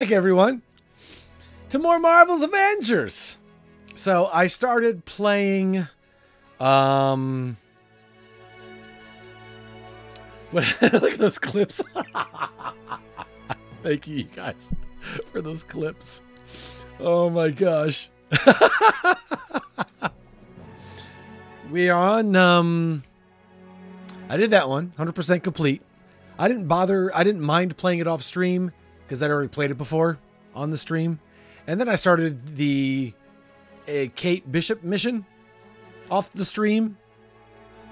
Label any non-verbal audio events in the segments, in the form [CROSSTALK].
back, everyone, to more Marvel's Avengers. So I started playing, um, [LAUGHS] look at those clips. [LAUGHS] Thank you, guys, for those clips. Oh my gosh. [LAUGHS] we are on, um, I did that one, 100% complete. I didn't bother, I didn't mind playing it off stream because I'd already played it before on the stream. And then I started the uh, Kate Bishop mission off the stream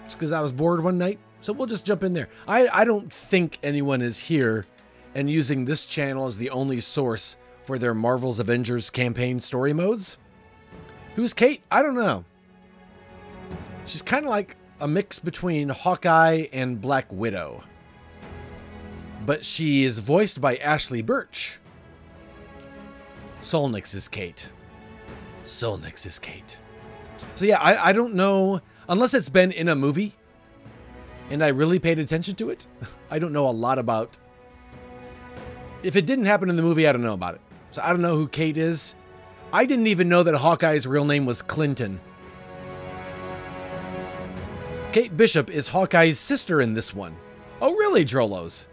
just because I was bored one night. So we'll just jump in there. I, I don't think anyone is here and using this channel as the only source for their Marvel's Avengers campaign story modes. Who's Kate? I don't know. She's kind of like a mix between Hawkeye and Black Widow but she is voiced by Ashly Burch. Solnix is Kate. Solnix is Kate. So yeah, I, I don't know unless it's been in a movie and I really paid attention to it. [LAUGHS] I don't know a lot about. If it didn't happen in the movie, I don't know about it. So I don't know who Kate is. I didn't even know that Hawkeye's real name was Clinton. Kate Bishop is Hawkeye's sister in this one. Oh, really, Drolos?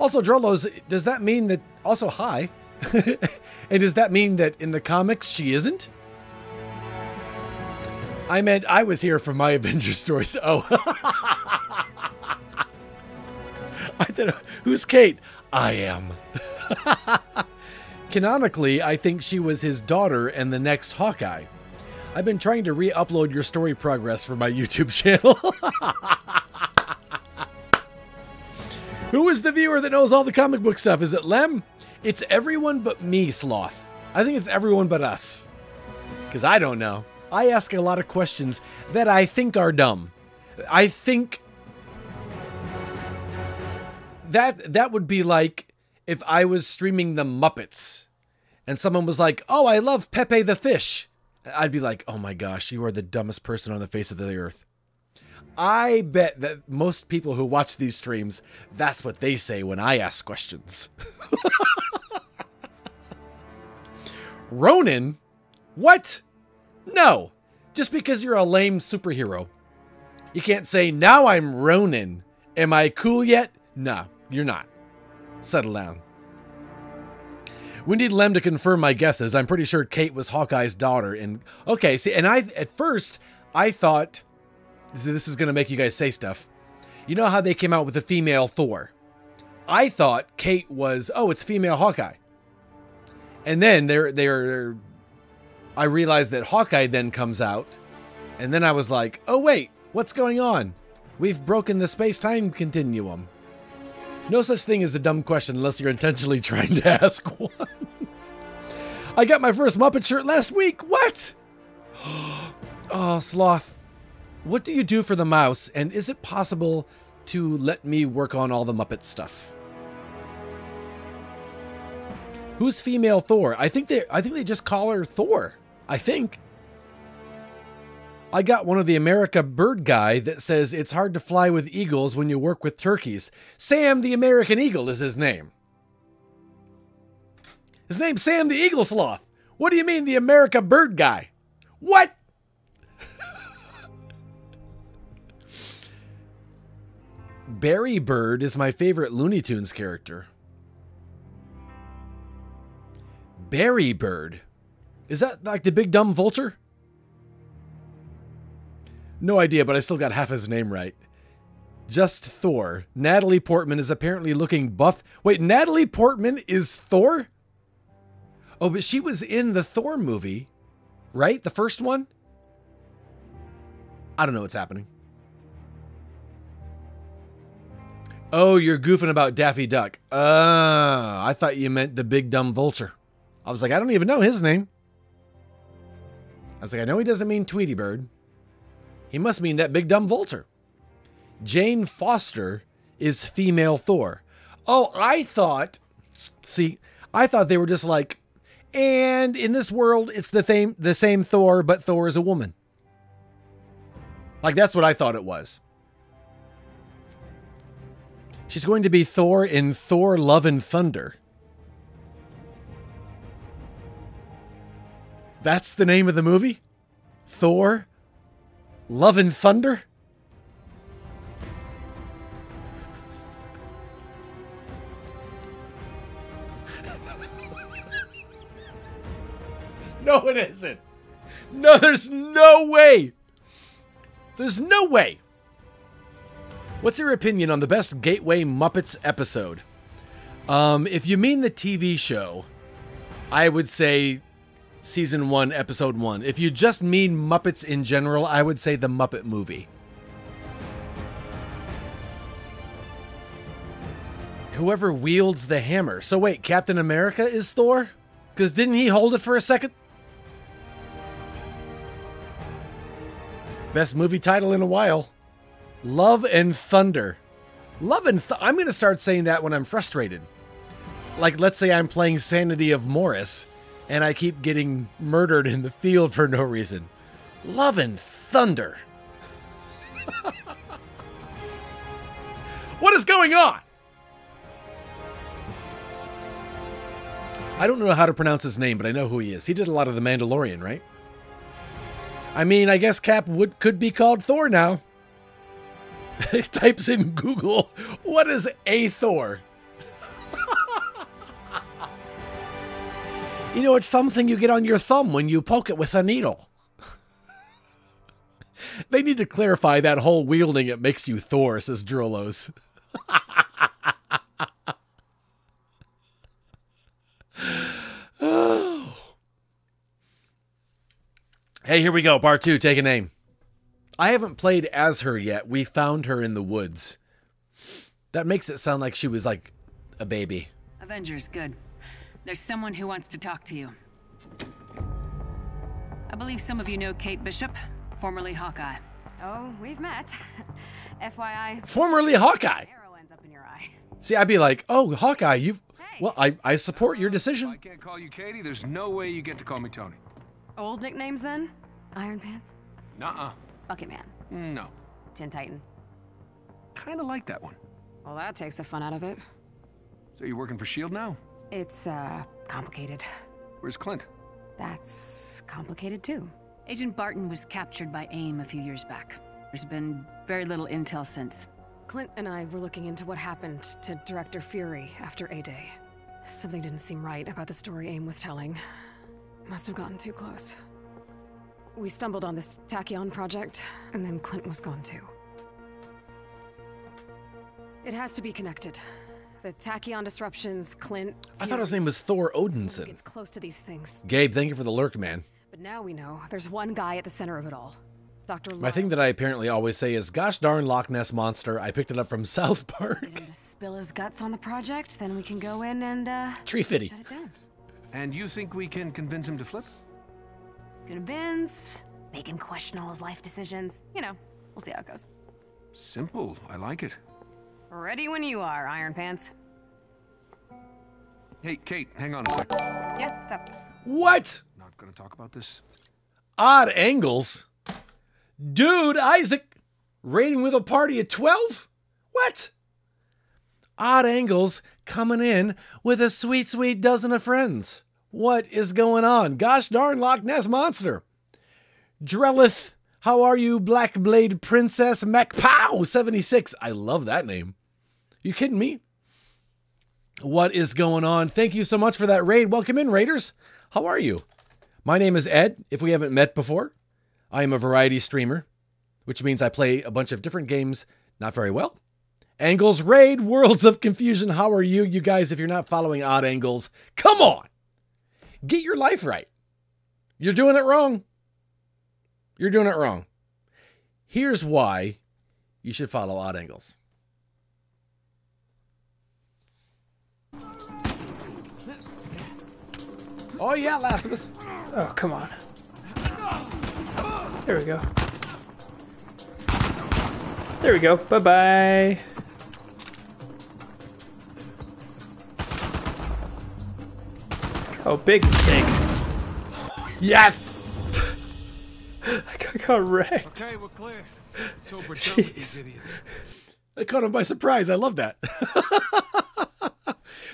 Also, Drolos, does that mean that also hi? [LAUGHS] and does that mean that in the comics she isn't? I meant I was here for my [LAUGHS] Avengers stories. Oh. [LAUGHS] I thought, who's Kate? I am. Canonically, I think she was his daughter and the next Hawkeye. I've been trying to re upload your story progress for my YouTube channel. Who is the viewer that knows all the comic book stuff? Is it Lem? It's everyone but me, Sloth. I think it's everyone but us. Because I don't know. I ask a lot of questions that I think are dumb. I think that that would be like if I was streaming the Muppets and someone was like, "Oh, I love Pepe the Fish." I'd be like, "Oh my gosh, you are the dumbest person on the face of the earth." I bet that most people who watch these streams, that's what they say when I ask questions. [LAUGHS] Ronin? What? No. Just because you're a lame superhero. You can't say, now I'm Ronin. Am I cool yet? Nah, you're not. Settle down. We need Lem to confirm my guesses. I'm pretty sure Kate was Hawkeye's daughter. And okay, see, and I at first I thought this is going to make you guys say stuff. You know how they came out with a female Thor? I thought Kate was, oh, it's female Hawkeye. And then they're, they're, I realized that Hawkeye then comes out. And then I was like, oh, wait, what's going on? We've broken the space time continuum. No such thing as a dumb question unless you're intentionally [LAUGHS] trying to ask one. I got my first Muppet shirt last week. What? [GASPS] Oh, Sloth. What do you do for the mouse, and is it possible to let me work on all the Muppet stuff? Who's female Thor? I think they I think they just call her Thor. I think. I got one of the America Bird guy that says it's hard to fly with eagles when you work with turkeys. Sam the American Eagle is his name. His name's Sam the Eagle Sloth. What do you mean the America Bird guy? What? Barry Bird is my favorite Looney Tunes character. Barry Bird. Is that like the big dumb vulture? No idea, but I still got half his name right. Just Thor. Natalie Portman is apparently looking buff. Wait, Natalie Portman is Thor? Oh, but she was in the Thor movie, right? The first one? I don't know what's happening. Oh, you're goofing about Daffy Duck. Uh, I thought you meant the big dumb vulture. I was like, I don't even know his name. I was like, I know he doesn't mean Tweety Bird. He must mean that big dumb vulture. Jane Foster is female Thor. Oh, I thought, see, I thought they were just like, and in this world, it's the same, the same Thor, but Thor is a woman. Like that's what I thought it was. She's going to be Thor in Thor Love and Thunder. That's the name of the movie? Thor Love and Thunder? [LAUGHS] no, it isn't. No, there's no way. There's no way. What's your opinion on the best Gateway Muppets episode? Um, if you mean the TV show, I would say season one, episode one. If you just mean Muppets in general, I would say the Muppet movie. Whoever wields the hammer. So wait, Captain America is Thor? Because didn't he hold it for a second? Best movie title in a while. Love and Thunder. Love and Th- I'm going to start saying that when I'm frustrated. Like, let's say I'm playing Sanity of Morris and I keep getting murdered in the field for no reason. Love and Thunder. [LAUGHS] what is going on? I don't know how to pronounce his name, but I know who he is. He did a lot of The Mandalorian, right? I mean, I guess Cap would could be called Thor now. [LAUGHS] Types in Google, what is a Thor? [LAUGHS] you know, it's something you get on your thumb when you poke it with a needle. [LAUGHS] they need to clarify that whole wielding it makes you Thor, says Drolos. oh. [SIGHS] Hey, here we go. Part two. Take a name. I haven't played as her yet. We found her in the woods. That makes it sound like she was like a baby. Avengers, good. There's someone who wants to talk to you. I believe some of you know Kate Bishop, formerly Hawkeye. Oh, we've met. [LAUGHS] FYI, Formerly Hawkeye. arrow ends up in your eye. See, I'd be like, oh, Hawkeye, you've. Hey. Well, I, I support your If I can't call you Katie, there's no way you get to call me Tony. Old nicknames then? Iron Pants? Nuh-uh. Bucket Man? No. Tin Titan? Kinda like that one. Well, that takes the fun out of it. So you're working for S.H.I.E.L.D. now? It's, uh, complicated. Where's Clint? That's complicated too. Agent Barton was captured by AIM a few years back. There's been very little intel since. Clint and I were looking into what happened to Director Fury after A-Day. Something didn't seem right about the story AIM was telling. Must have gotten too close. We stumbled on this Tachyon project, and then Clint was gone too. It has to be connected. The Tachyon disruptions, Clint. I thought his name was Thor Odinson. It's close to these things. Gabe, thank you for the lurk, man. But now we know there's one guy at the center of it all. Dr. My thing that I apparently always say is, gosh darn Loch Ness Monster, I picked it up from [LAUGHS] South Park. Him to spill his guts on the project, then we can go in and, uh, Tree Fitty. shut it down. And you think we can convince him to flip? Convince, make him question all his life decisions. You know, we'll see how it goes. Simple. I like it. Ready when you are, Iron Pants. Hey, Kate, hang on a sec. Yeah, what's up? What? Not gonna talk about this. Odd angles? Dude, Isaac, raiding with a party at 12? What? Odd angles coming in with a sweet, sweet dozen of friends. What is going on? Gosh darn Loch Ness Monster. Drellith, how are you, Black Blade Princess MacPow 76? I love that name. You kidding me? What is going on? Thank you so much for that raid. Welcome in, Raiders. How are you? My name is Ed, if we haven't met before. I am a variety streamer, which means I play a bunch of different games not very well. Angles Raid, Worlds of Confusion. How are you, you guys? If you're not following Odd Angles, come on! Get your life right. You're doing it wrong. You're doing it wrong. Here's why you should follow Odd Angles. Oh, yeah, Last of Us. Oh, come on. There we go. There we go. Bye bye Oh, big mistake. Yes! [LAUGHS] I got, got wrecked. Okay, we're clear. Let's hope we're done with these idiots. I caught him by surprise. I love that. [LAUGHS]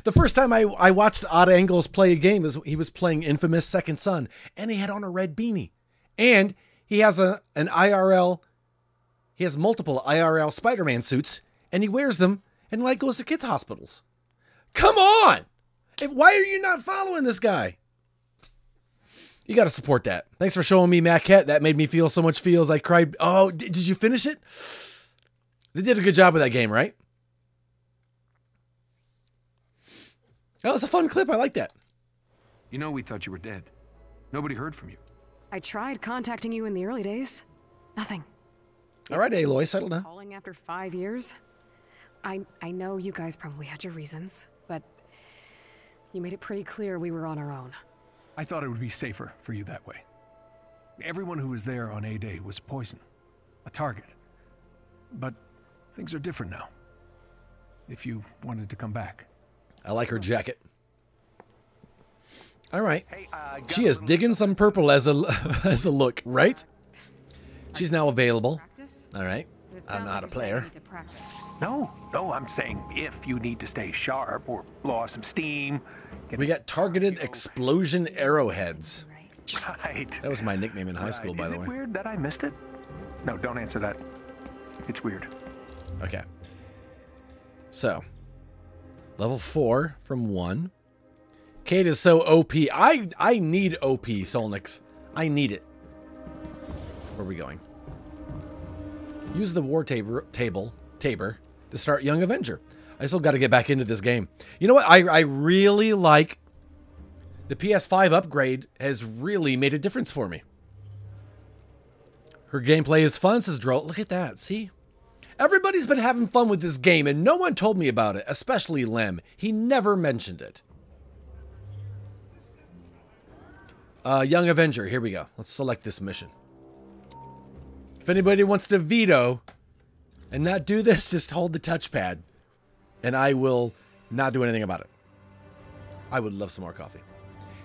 The first time I, I watched Odd Angles play a game is he was playing Infamous Second Son, and he had on a red beanie, and he has a an IRL. He has multiple IRL Spider-Man suits, and he wears them and like goes to kids' hospitals. Come on! And why are you not following this guy? You got to support that. Thanks for showing me Maquette. That made me feel so much feels. I cried. Oh, d- did you finish it? They did a good job with that game, right? That was a fun clip. I like that. You know we thought you were dead. Nobody heard from you. I tried contacting you in the early days. Nothing. All right, Aloy, settle down. Calling after five years? I I know you guys probably had your reasons, but you made it pretty clear we were on our own. I thought it would be safer for you that way. Everyone who was there on A Day was poison, a target. But things are different now. If you wanted to come back. I like her jacket. All right. She is digging some purple as a [LAUGHS] as a look, right? She's now available. Practice? All right. 'Cause it I'm sounds not like a you're saying player. I need to practice. No, no, I'm saying if you need to stay sharp or blow off some steam. We got targeted explosion arrowheads. right. That was my nickname in high school, Right. by Is the it way. weird that I missed it? No, don't answer that. It's weird. Okay. So, level four from one. Kate is so OP. I I need OP Solnix. I need it. Where are we going? Use the war tabor, table tabor to start Young Avenger. I still got to get back into this game. You know what? I I really like the PS5 upgrade has really made a difference for me. Her gameplay is fun, says Droll. Look at that. See? Everybody's been having fun with this game, and no one told me about it, especially Lem. He never mentioned it. Uh, Young Avenger, here we go. Let's select this mission. If anybody wants to veto and not do this, [LAUGHS] just hold the touchpad, and I will not do anything about it. I would love some more coffee.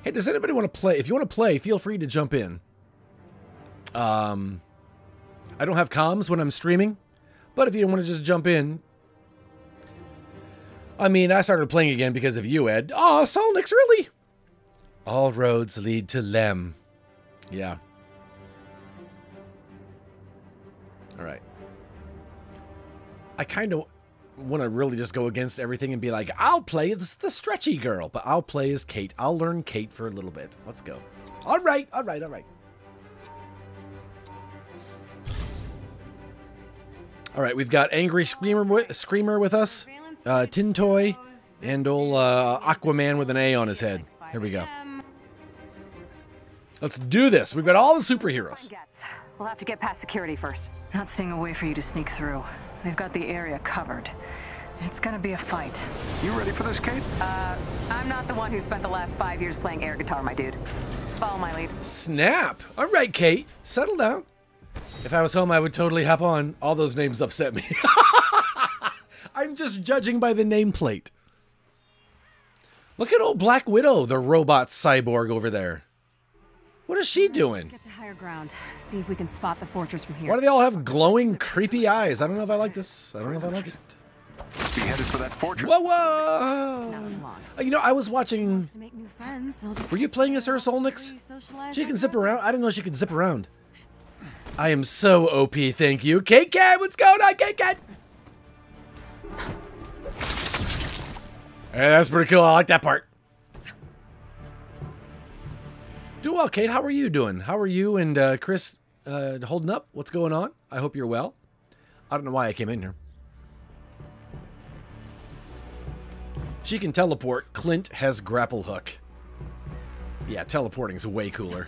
Hey, does anybody want to play? If you want to play, feel free to jump in. Um, I don't have comms when I'm streaming, but if you want to just jump in, I mean, I started playing again because of you, Ed. Oh, Solnix, really? All roads lead to Lem. Yeah. All right. I kind of want to really just go against everything and be like, I'll play the, the stretchy girl, but I'll play as Kate. I'll learn Kate for a little bit. Let's go. All right, all right, all right. All right, we've got Angry Screamer with, Screamer with us, uh, Tin Toy, and old uh, Aquaman with an A on his head. Here we go. Let's do this. We've got all the superheroes. We'll have to get past security first. Not seeing a way for you to sneak through. They've got the area covered. It's gonna be a fight. You ready for this, Kate? Uh, I'm not the one who spent the last five years playing air guitar, my dude. Follow my lead. Snap. All right, Kate, settle down. If I was home, I would totally hop on. All those names upset me. [LAUGHS] I'm just judging by the nameplate. Look at old Black Widow, the robot cyborg over there. What is she doing? Get to higher ground. See if we can spot the fortress from here. Why do they all have glowing, creepy eyes? I don't know if I like this. I don't know if I like it. Be headed for that fortress. Whoa, whoa! Uh, You know, I was watching. to make new friends, just Were you playing as her, Solnix? She can zip around. I didn't know she could zip around. I am so OP, thank you. Kate Cat, what's going on, Kate Cat? Hey, that's pretty cool. I like that part. Do well, Kate. How are you doing? How are you and uh, Chris uh, holding up? What's going on? I hope you're well. I don't know why I came in here. She can teleport. Clint has grapple hook. Yeah, teleporting's way cooler.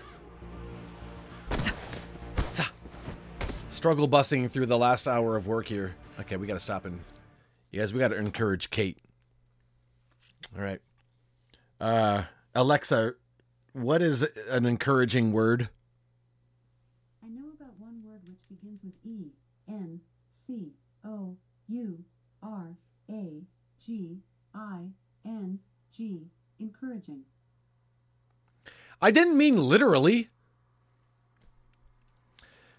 Struggle busing through the last hour of work here. Okay, we gotta stop and you guys, we gotta encourage Kate. All right. Uh, Alexa, what is an encouraging word? I know about one word which begins with E, N, C, O, U, R, A, G, I, N, G. Encouraging. I didn't mean literally.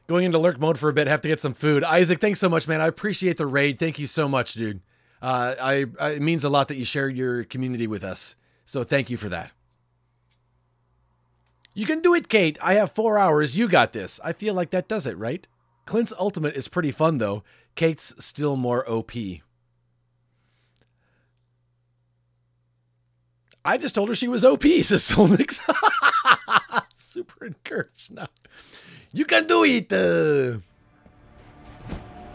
Going into lurk mode for a bit, have to get some food. Isaac, thanks so much, man. I appreciate the raid. Thank you so much, dude. Uh, I, I it means a lot that you share your community with us. So thank you for that. You can do it, Kate. I have four hours. You got this. I feel like that does it, right? Clint's ultimate is pretty fun though. Kate's still more OP. I just told her she was OP, [LAUGHS] says Solnix. [LAUGHS] Super encouraged now. You can do it. Uh.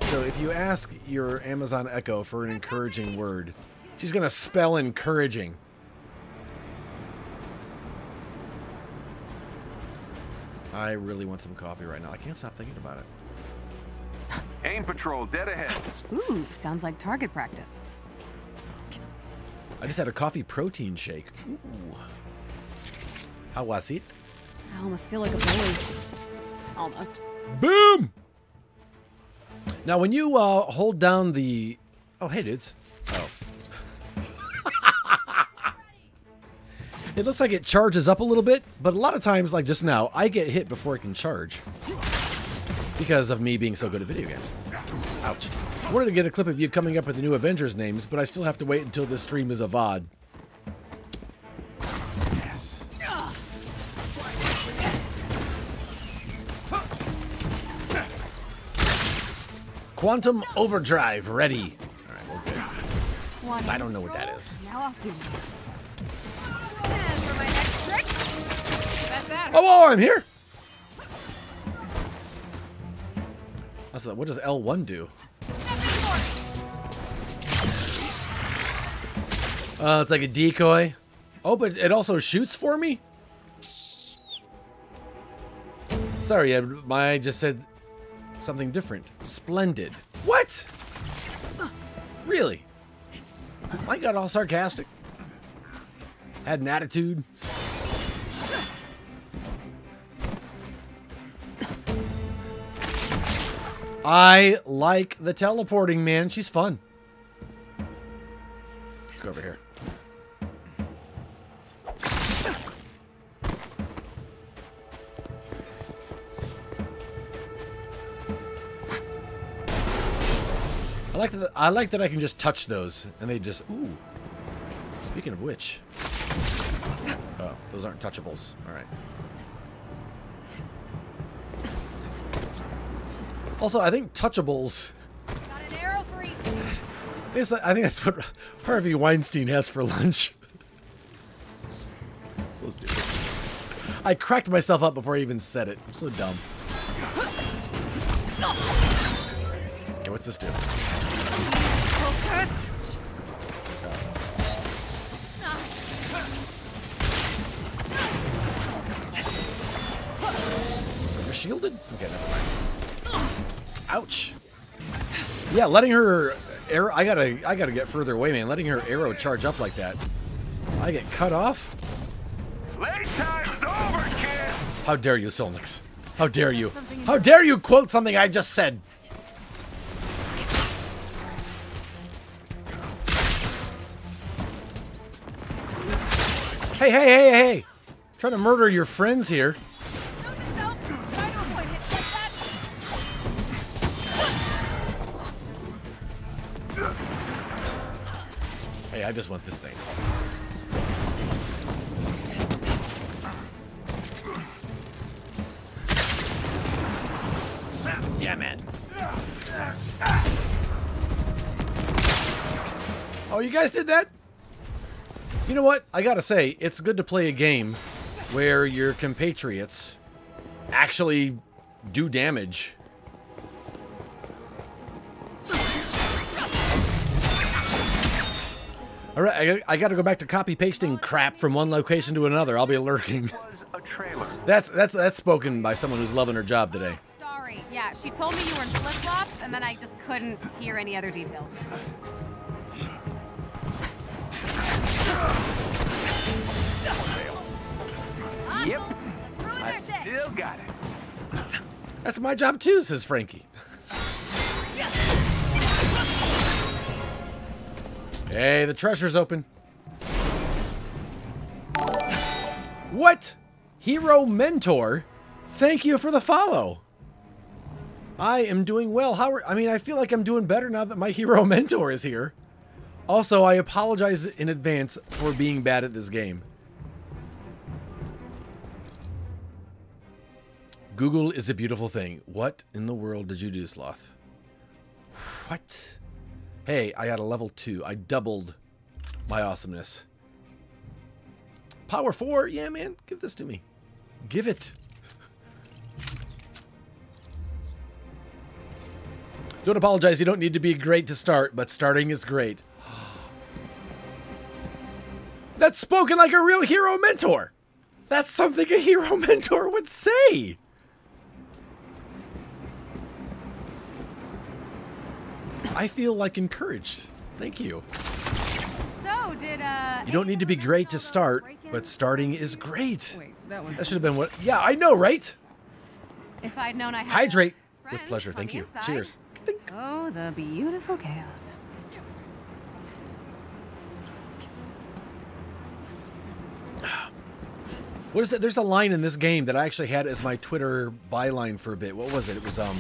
So if you ask your Amazon Echo for an encouraging word, she's going to spell encouraging. I really want some coffee right now. I can't stop thinking about it. Aim patrol, dead ahead. Ooh, sounds like target practice. I just had a coffee protein shake. Ooh. How was it? I almost feel like a bully. Almost. Boom! Now, when you uh, hold down the... Oh, hey, dudes. Oh. It looks like it charges up a little bit, but a lot of times, like just now, I get hit before it can charge. Because of me being so good at video games. Ouch. I wanted to get a clip of you coming up with the new Avengers names, but I still have to wait until this stream is a VOD. Yes. Quantum Overdrive ready. All right, good. 'Cause I don't know what that is. Now off duty. Oh, whoa, I'm here. What does L1 do? Uh, it's like a decoy. Oh, but it also shoots for me? Sorry, my just said something different. Splendid. What? Really? I got all sarcastic. Had an attitude. I like the teleporting, man. She's fun. Let's go over here. I like that. I like that I can just touch those, and they just. Ooh. Speaking of which. Oh, those aren't touchables. All right. Also, I think touchables. Got an arrow for each. I guess- I think that's what Harvey Weinstein has for lunch. [LAUGHS] so stupid. I cracked myself up before I even said it. I'm so dumb. Okay, what's this do? Focus. You're shielded? Okay, never mind. Ouch. Yeah, letting her arrow. I gotta, I gotta get further away, man. Letting her arrow charge up like that. I get cut off. Late time's over, kid. How dare you, Solnix? How dare you? How dare you quote something I just said? Hey, hey, hey, hey! Trying to murder your friends here. I just want this thing. Yeah, man. Oh, you guys did that? You know what? I gotta say, it's good to play a game where your compatriots actually do damage. All right, I, I got to go back to copy pasting crap from one location to another. I'll be lurking. Was a trailer. That's that's that's spoken by someone who's loving her job today. Sorry. Yeah, she told me you were in flip flops, and then I just couldn't hear any other details. Yep. I still got it. That's my job too, says Frankie. Hey, the treasure's open. What? Hero Mentor? Thank you for the follow. I am doing well. How are, I mean, I feel like I'm doing better now that my [LAUGHS] hero mentor is here. Also, I apologize in advance for being bad at this game. Google is a beautiful thing. What in the world did you do, Sloth? [SIGHS] What? Hey, I got a level 2. I doubled my awesomeness. Power 4? Yeah, man. Give this to me. Give it. Don't apologize. You don't need to be great to start, but starting is great. That's spoken like a real hero mentor. That's something a hero [LAUGHS] mentor would say. I feel like encouraged. Thank you. So, did, uh... You don't need to be great to start, but starting is great. That should have been what. Yeah, I know, right? If I'd known I had Hydrate. With pleasure. Thank you. inside. Cheers. Oh, the beautiful chaos. What is it? There's a line in this game that I actually had as my Twitter byline for a bit. What was it? It was um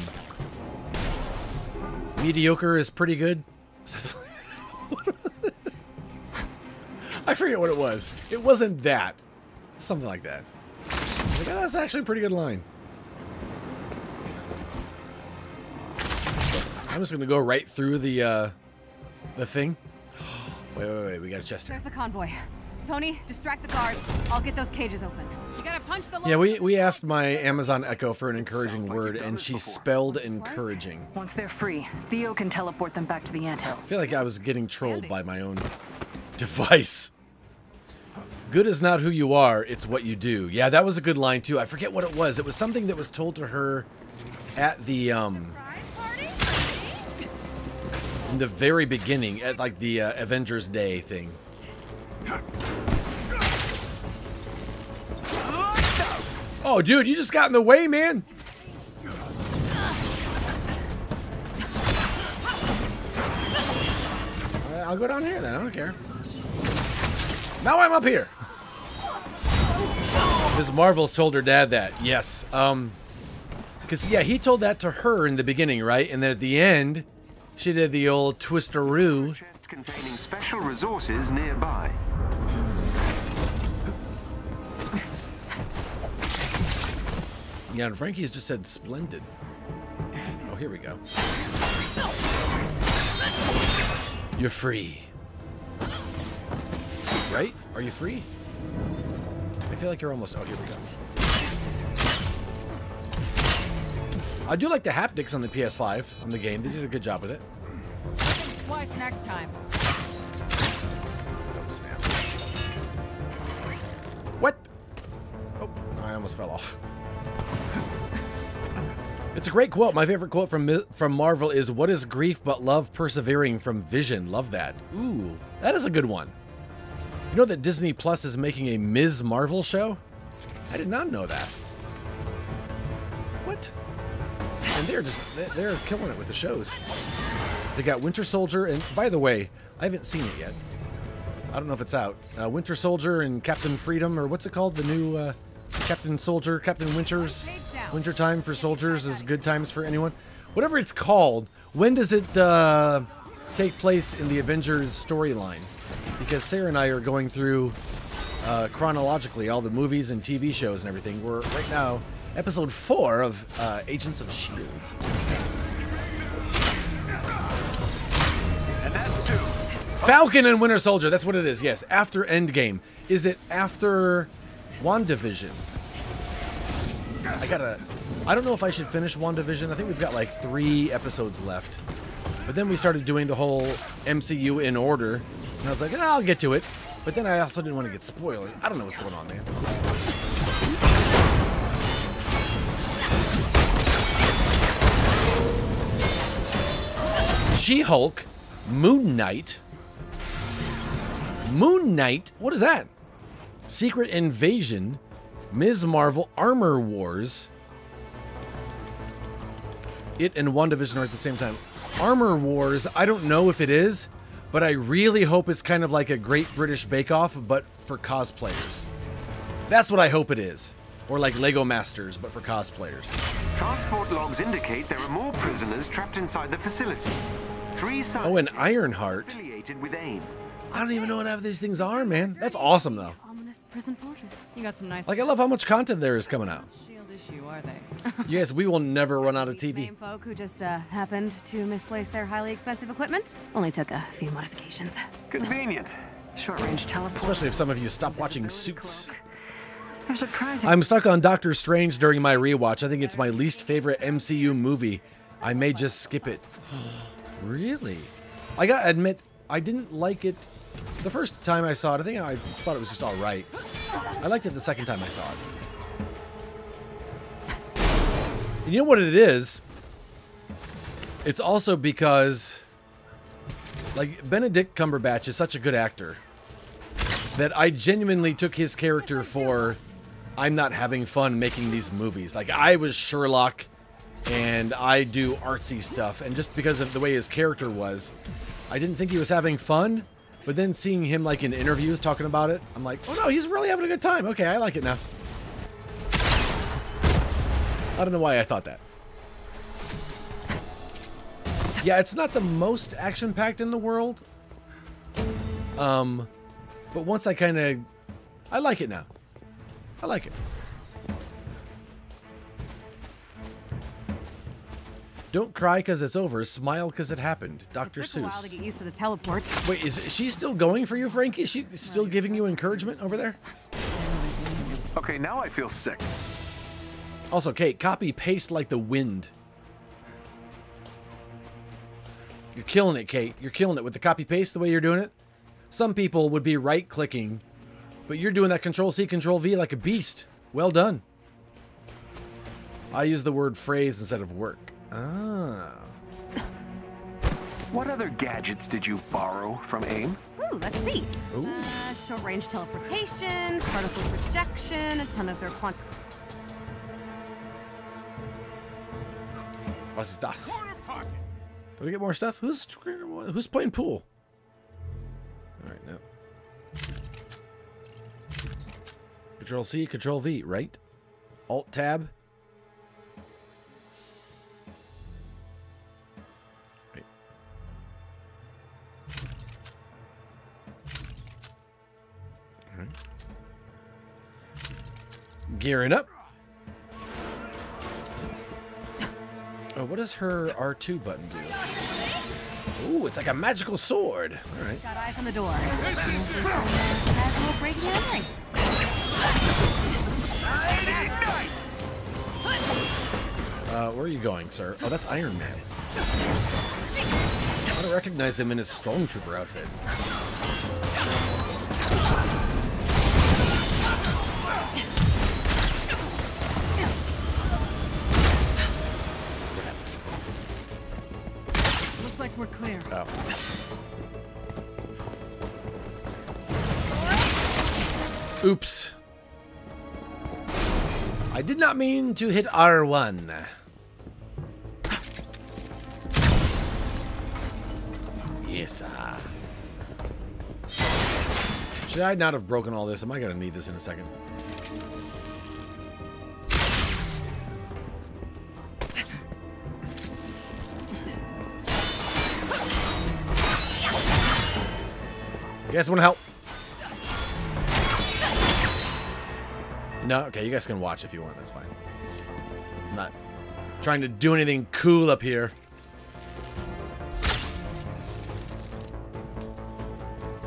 mediocre is pretty good. I forget what it was. It wasn't that. Something like that. Like, oh, that's actually a pretty good line. I'm just gonna go right through the uh the thing. [GASPS] Wait, wait, wait. We got a chest here. There's the convoy. Tony, distract the guards. I'll get those cages open. You gotta punch the Yeah, we, we asked my Amazon Echo for an encouraging word, and she spelled encouraging. Once they're free, Theo can teleport them back to the anthill. I feel like I was getting trolled by my own device. Good is not who you are, it's what you do. Yeah, that was a good line too. I forget what it was. It was something that was told to her at the um in the very beginning at like the uh, Avengers Day thing. Oh, dude, you just got in the way, man. I'll go down here then. I don't care. Now I'm up here. Ms. Marvel's told her dad that. Yes. Um, because yeah, he told that to her in the beginning, right? And then at the end, she did the old twisteroo. Chest containing special resources nearby. Yeah, and Frankie's just said splendid. Oh, here we go. You're free. Right? Are you free? I feel like you're almost. Oh, here we go. I do like the haptics on the PS5 on the game. They did a good job with it. Twice next time. Oh, snap. What? Oh, I almost fell off. It's a great quote. My favorite quote from from Marvel is "What is grief but love persevering from Vision." Love that. Ooh, that is a good one. You know that Disney Plus is making a Ms. Marvel show? I did not know that. What? And they're just they- they're killing it with the shows. They got Winter Soldier, and by the way, I haven't seen it yet. I don't know if it's out. Uh, Winter Soldier and Captain Freedom, or what's it called? The new uh, Captain Soldier, Captain Winters. Winter time for soldiers is good times for anyone. Whatever it's called. When does it uh, take place in the Avengers storyline? Because Sarah and I are going through uh, chronologically all the movies and TV shows and everything. We're right now episode four of uh, Agents of Shield. And that's two. Falcon and Winter Soldier. That's what it is. Yes, after Endgame. Is it after WandaVision? I gotta. I don't know if I should finish WandaVision. I think we've got like three episodes left. But then we started doing the whole MCU in order, and I was like, "Ah, I'll get to it. But then I also didn't want to get spoiled. I don't know what's going on, man. She-Hulk, Moon Knight. Moon Knight? What is that? Secret Invasion, Ms. Marvel, Armor Wars. It and WandaVision are at the same time. Armor Wars, I don't know if it is, but I really hope it's kind of like a Great British Bake Off, but for cosplayers. That's what I hope it is. Or like Lego Masters, but for cosplayers. Transport logs indicate there are more prisoners trapped inside the facility. Three Oh, and Ironheart. affiliated with AIM. I don't even know what half of these things are, man. That's awesome though. Ominous prison fortress. You got some nice. Like I love how much content there is coming out. Shield issue, are they? [LAUGHS] Yes, we will never run out of TV. Same folk who just uh, happened to misplace their highly expensive equipment. Only took a few modifications. Convenient. Short-range teleport. Especially if some of you stop watching Suits. They're surprising. I'm stuck on Doctor Strange during my rewatch. I think it's my least favorite MCU movie. I may just skip it. [GASPS] really? I gotta admit, I didn't like it the first time I saw it. I think I thought it was just all right. I liked it the second time I saw it. And you know what it is? It's also because, like, Benedict Cumberbatch is such a good actor that I genuinely took his character for I'm not having fun making these movies. Like I was Sherlock and I do artsy stuff and just because of the way his character was, I didn't think he was having fun. But then seeing him like in interviews talking about it, I'm like, "Oh no, he's really having a good time." Okay, I like it now. I don't know why I thought that. Yeah, it's not the most action-packed in the world. Um, but once I kind of, I like it now. I like it. Don't cry because it's over. Smile because it happened. Dr. Took a while to get used to the teleports. Wait, is she still going for you, Frankie? Is she still giving you encouragement over there? Okay, now I feel sick. Also, Kate, copy paste like the wind. You're killing it, Kate. You're killing it with the copy paste the way you're doing it. Some people would be right clicking, but you're doing that control C, control V like a beast. Well done. I use the word phrase instead of work. Ah. What other gadgets did you borrow from AIM? Ooh, let's see. Uh, short-range teleportation, particle projection, a ton of their quant. Was das? Do we get more stuff? Who's who's playing pool? All right, now. Control C, Control V, right? Alt Tab. Gearing up. Oh, what does her R2 button do? Ooh, it's like a magical sword. All right. Got eyes on the door. Uh, where are you going, sir? Oh, that's Iron Man. I don't recognize him in his Stormtrooper outfit. We're clear. Oh. Oops. I did not mean to hit R1. Yes, sir. Should I not have broken all this? Am I going to need this in a second? You guys want to help? No? Okay, you guys can watch if you want. That's fine. I'm not trying to do anything cool up here.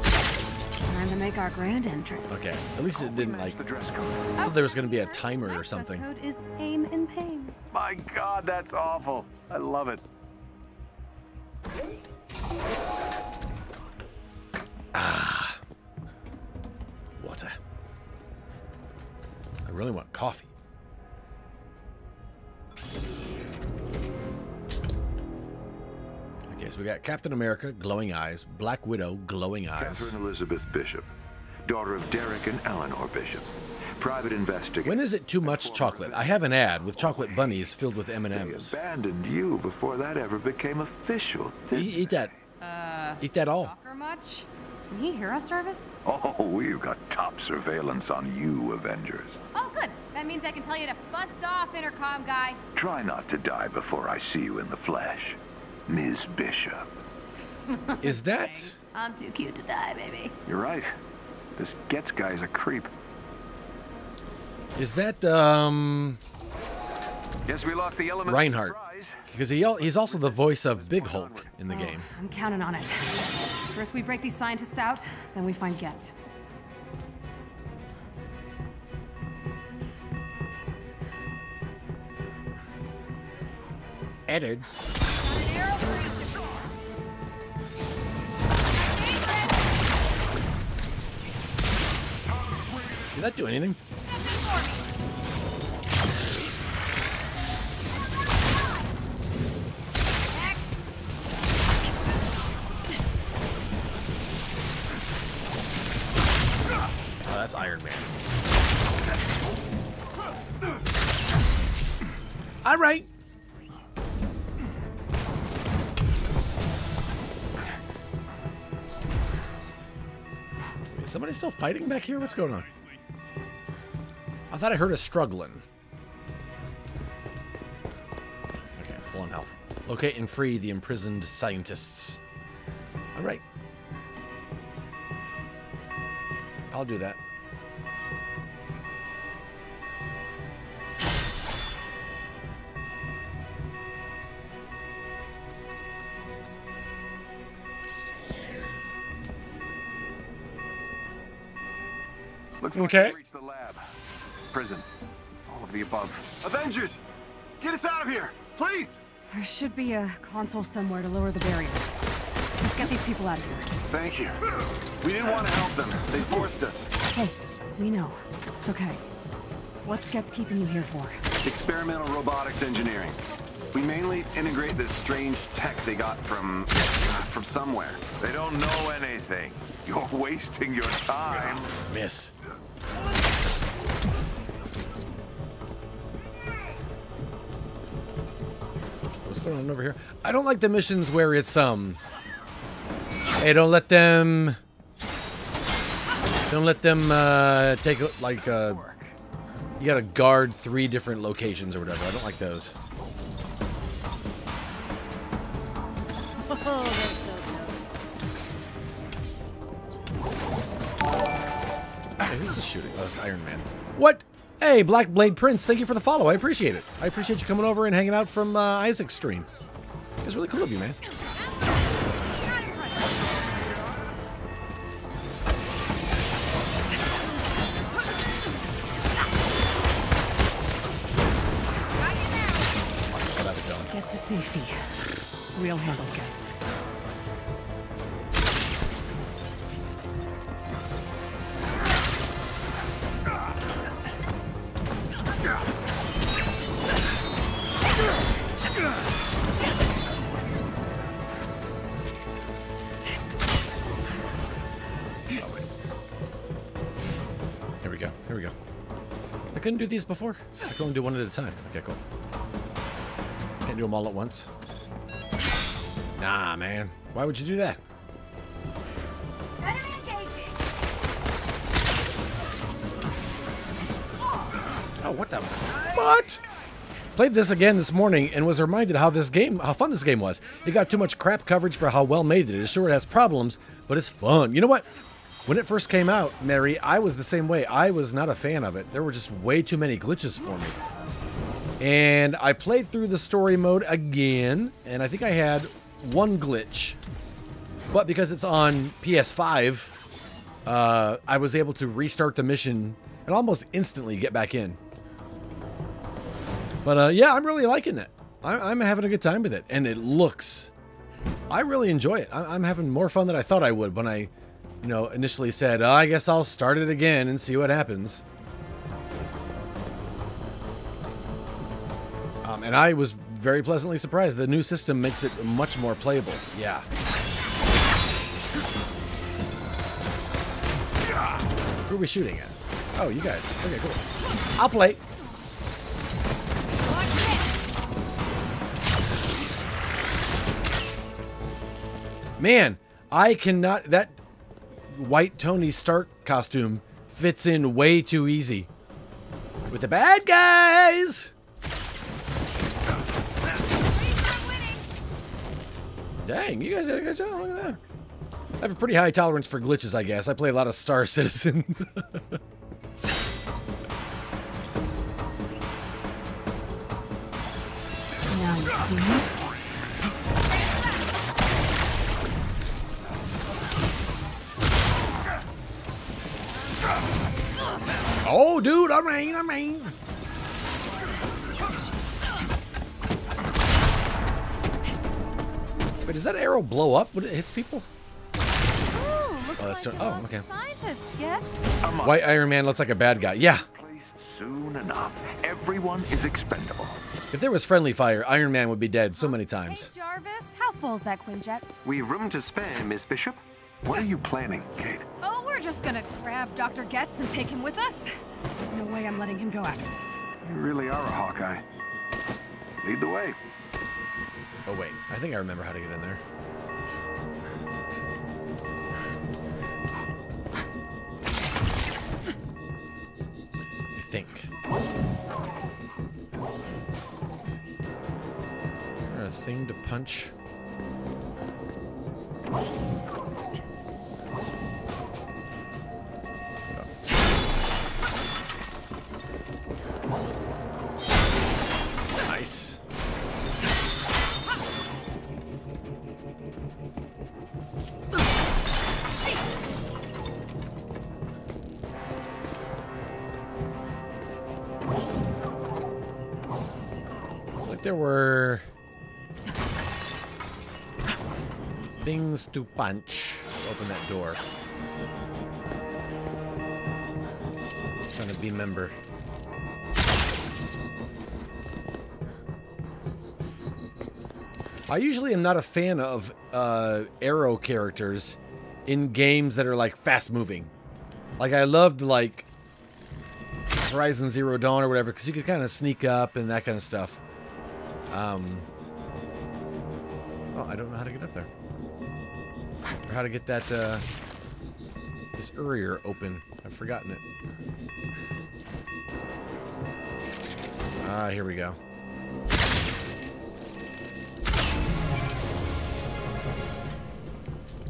Time to make our grand entrance. Okay, at least it didn't like. The dress code. I thought there was going to be a oh, timer or Dress something. code is aim in pain. My God, that's awful. I love it. I really want coffee. Okay, so we got Captain America, glowing eyes, Black Widow, glowing eyes. Catherine Elizabeth Bishop, daughter of Derek and Eleanor Bishop, private investigator. When is it too much chocolate? I have an ad with chocolate bunnies filled with M&Ms. abandoned you before that ever became official. Didn't Eat that. Uh, Eat that all. Much? Can he hear us, Jarvis? Oh, we've got top surveillance on you, Avengers. Oh, good. That means I can tell you to butts off, intercom guy. Try not to die before I see you in the flesh, Ms. Bishop. [LAUGHS] Is that I'm too cute to die, baby. You're right. This Getz guy's a creep. Is that um Guess we lost the element Reinhardt? Of. Because he he's also the voice of Big Hulk in the oh, game. I'm counting on it. First we break these scientists out, then we find Getz. Edited. Did that do anything? Somebody still fighting back here? What's going on? I thought I heard a struggling. Okay, full on health. Locate and free the imprisoned scientists. All right. I'll do that. Looks like Okay. we reached the lab. Prison. All of the above. Avengers! Get us out of here! Please! There should be a console somewhere to lower the barriers. Let's get these people out of here. Thank you. We didn't want to help them. They forced us. Hey, we know. It's okay. What's Getz keeping you here for? Experimental robotics engineering. We mainly integrate this strange tech they got from... from somewhere. They don't know anything. You're [LAUGHS] wasting your time. Miss. What's going on over here? I don't like the missions where it's um. Hey, don't let them. Don't let them uh, take like uh. You gotta guard three different locations or whatever. I don't like those. [LAUGHS] Hey, who's this shooting? Oh, it's Iron Man. What? Hey, Black Blade Prince, thank you for the follow. I appreciate it. I appreciate you coming over and hanging out from uh, Isaac's stream. It's really cool of you, man. Get out of dome. Get to safety. We'll handle Getz. Couldn't do these before. I could only do one at a time. Okay, cool. Can't do them all at once. Nah, man. Why would you do that? Oh, what the? What? Played this again this morning and was reminded how this game, how fun this game was. It got too much crap coverage for how well made it is. Sure, it has problems, but it's fun. You know what? When it first came out, Mary, I was the same way. I was not a fan of it. There were just way too many glitches for me. And I played through the story mode again, and I think I had one glitch. But because it's on PS5, uh, I was able to restart the mission and almost instantly get back in. But uh, yeah, I'm really liking it. I- I'm having a good time with it, and it looks. I really enjoy it. I- I'm having more fun than I thought I would when I, you know, initially said, oh, "I guess I'll start it again and see what happens." Um, and I was very pleasantly surprised. The new system makes it much more playable. Yeah. Who are we shooting at? Oh, you guys. Okay, cool. I'll play. Man, I cannot. That white Tony Stark costume fits in way too easy with the bad guys. Dang, you guys did a good job. Look at that. I have a pretty high tolerance for glitches, I guess. I play a lot of Star [LAUGHS] Citizen. Now you see me? Oh, dude, I mean, I mean. Wait, does that arrow blow up when it hits people? Oh, that's like oh, okay. White Iron Man looks like a bad guy. Yeah. Soon enough. Everyone is expendable. If there was friendly fire, Iron Man would be dead so many Hey, times. Jarvis, how full's that Quinjet? We've room to spare, Miss Bishop. What are you planning, Kate? Oh, we're just gonna grab Dr. Getz and take him with us. There's no way I'm letting him go after this. You really are a Hawkeye. Lead the way. Oh, wait. I think I remember how to get in there. I think. Is there a thing to punch? Nice. Like there were things to punch. Open that door. Trying to be member. I usually am not a fan of uh, arrow characters in games that are like fast moving. Like I loved like Horizon Zero Dawn or whatever because you could kind of sneak up and that kind of stuff. Um, oh, I don't know how to get up there or how to get that uh, this area open. I've forgotten it. Ah, here we go.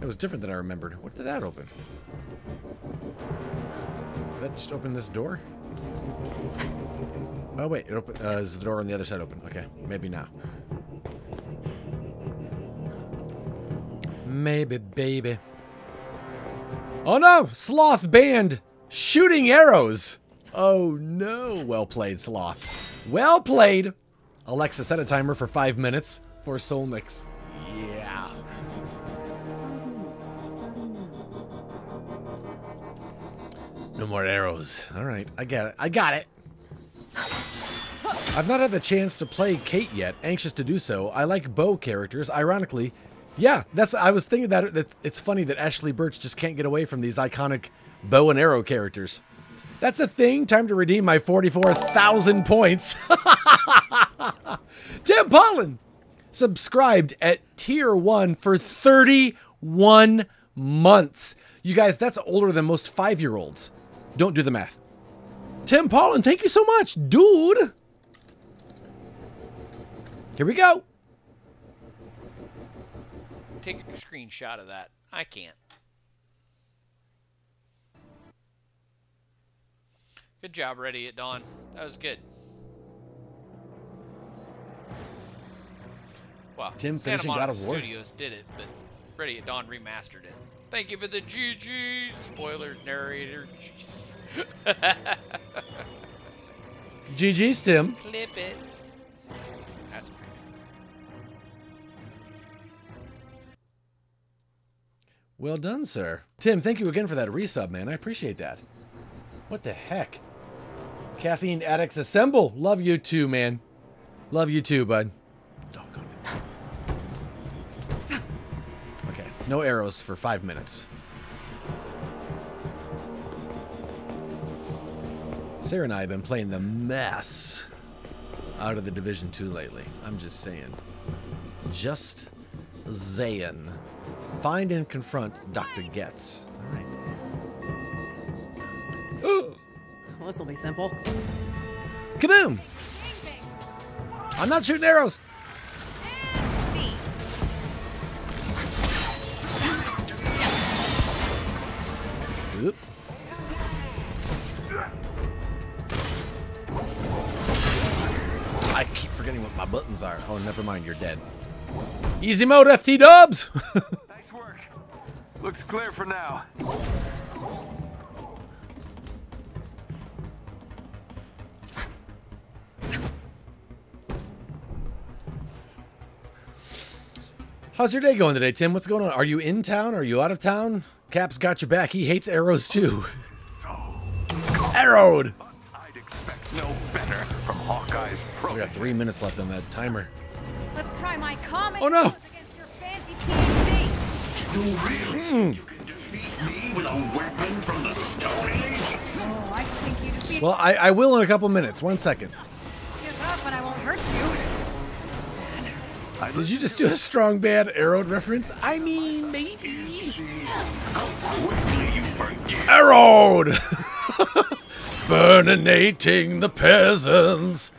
It was different than I remembered. What did that open? Did that just open this door? Oh wait, it open, uh, is the door on the other side open? Okay, maybe now. Maybe, baby. Oh no! Sloth banned! Shooting arrows! Oh no! Well played, Sloth. Well played! Alexa, set a timer for five minutes for Soul Mix. No more arrows. All right, I get it. I got it. I've not had the chance to play Kate yet. Anxious to do so. I like bow characters. Ironically, yeah, that's. I was thinking that, that it's funny that Ashly Burch just can't get away from these iconic bow and arrow characters. That's a thing. Time to redeem my 44,000 points. [LAUGHS] Tim Pollen subscribed at tier one for 31 months. You guys, that's older than most five year olds. Don't do the math. Tim Pollen, thank you so much, dude. Here we go. Take a screenshot of that. I can't. Good job, Ready at Dawn. That was good. Well, Tim Santa finishing God Monica of War. Studios did it, but Ready at Dawn remastered it. Thank you for the GG spoiler narrator. Jeez. [LAUGHS] GG's, Tim. Clip it. That's pretty Well done, sir. Tim, thank you again for that resub, man. I appreciate that. What the heck? Caffeine addicts assemble. Love you too, man. Love you too, bud. No arrows for five minutes. Sarah and I have been playing the mess out of the Division 2 lately. I'm just saying. Just Zayn. Find and confront Dr. Getz. All right. This will be simple. Kaboom! I'm not shooting arrows. Never mind. You're dead. Easy mode, FT dubs. [LAUGHS] Nice work. Looks clear for now. How's your day going today, Tim? What's going on? Are you in town? Are you out of town? Cap's got your back. He hates arrows too. [LAUGHS] [LAUGHS] Arrowed. I'd expect no better from Hawkeye's pro. We got three minutes left on that timer. Let's try my comic Oh, no. moves against your fancy PhD. Hmm. With a weapon from the Stone Age? Oh, I think you defeat Well, I, I will in a couple minutes. One second. Give up and I won't hurt you. Did you just do a strong bad arrowed reference? I mean, maybe. Quickly you forget. Arrowed! [LAUGHS] Burninating the peasants.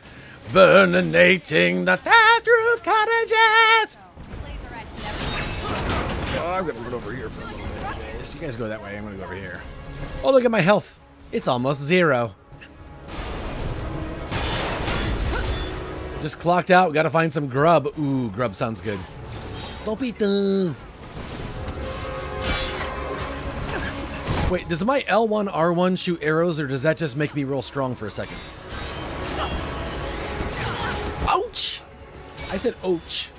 Burninating the thatch roof cottages. Laser edge never. Oh, I'm gonna run over here for a little bit. guys. You guys go that way. I'm gonna go over here. Oh, look at my health. It's almost zero. Just clocked out. Gotta find some grub. Ooh, grub sounds good. Stop it. Wait, does my L1 R1 shoot arrows, or does that just make me real strong for a second? Ouch! I said ouch.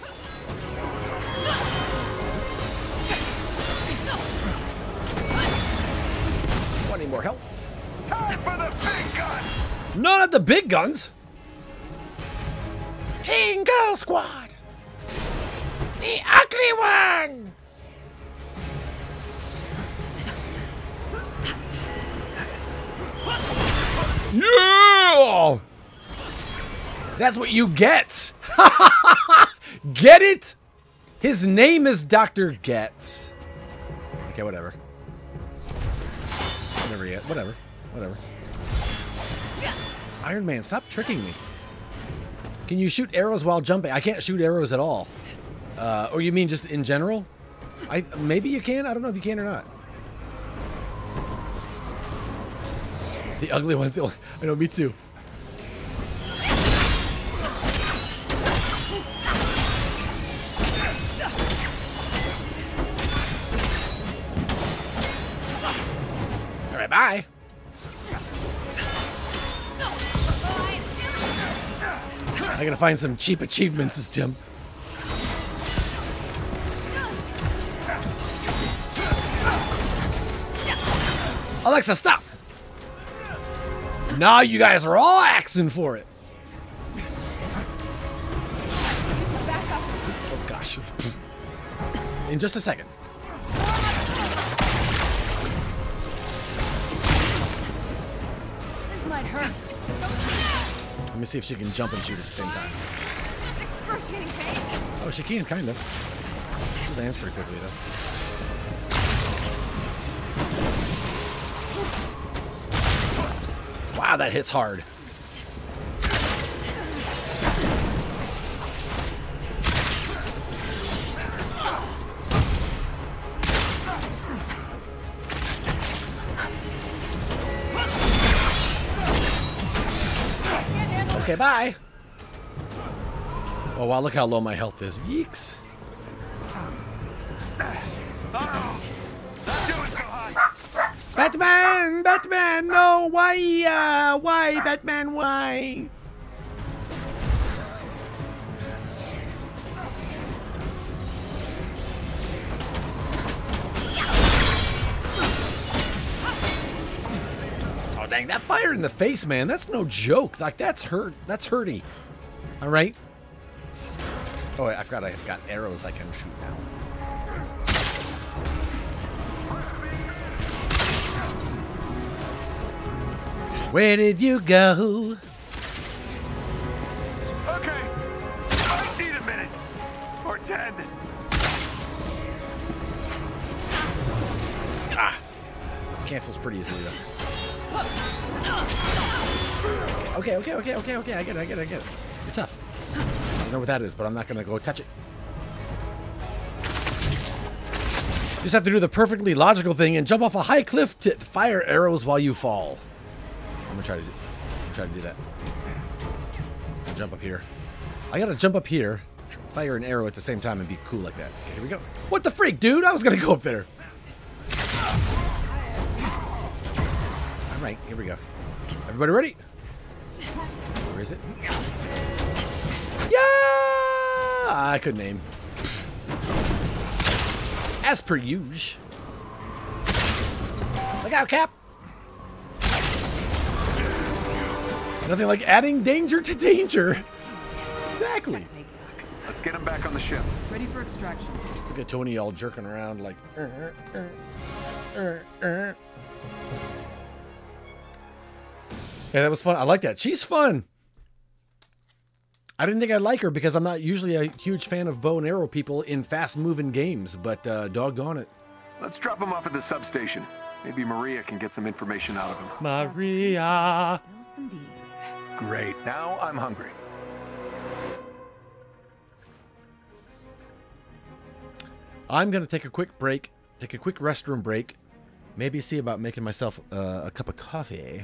Twenty more health. Time for the big gun. No, not the big guns. Teen Girl Squad. The ugly one. Yeah! That's what you get. [LAUGHS] get it? His name is Dr. Getz. Okay, whatever. Whatever yet. Whatever. Whatever. Iron Man, stop tricking me. Can you shoot arrows while jumping? I can't shoot arrows at all. Uh, or you mean just in general? I maybe you can. I don't know if you can or not. The ugly ones. [LAUGHS] I know. Me too. I gotta find some cheap achievements this Tim. Alexa, stop! Now you guys are all axing for it. Oh gosh. In just a second. Let me see if she can jump and shoot at the same time. Oh, she can, kind of. She lands pretty quickly, though. Wow, that hits hard. Bye. Oh wow, look how low my health is. Yeeks. Batman! Batman! No! Why? Uh, why, Batman? Why? Oh dang! That fire in the face, man. That's no joke. Like that's hurt. That's hurty. All right. Oh, I forgot I've got arrows I can shoot now. Where did you go? Okay. I need a minute. Or ten. Ah. Cancels pretty easily though. Okay, okay, okay, okay, okay. I get it, I get it, I get it. You're tough. I don't know what that is, but I'm not gonna go touch it. Just have to do the perfectly logical thing and jump off a high cliff to fire arrows while you fall. I'm gonna try to do, try to do that. gotta jump up here. I gotta jump up here, fire an arrow at the same time, and be cool like that. Okay, here we go. What the freak, dude? I was gonna go up there. All right, here we go. Everybody ready? Where is it? Yeah! I couldn't aim. As per usual. Look out, Cap! Nothing like adding danger to danger. Exactly. Let's get him back on the ship. Ready for extraction. Look at Tony all jerking around like. "Er, er, er, er." Yeah, that was fun. I like that. She's fun. I didn't think I'd like her because I'm not usually a huge fan of bow and arrow people in fast moving games, but uh, doggone it. Let's drop him off at the substation. Maybe Maria can get some information out of him. Maria. Some bees. Great. Now I'm hungry. I'm going to take a quick break, take a quick restroom break, maybe see about making myself uh, a cup of coffee.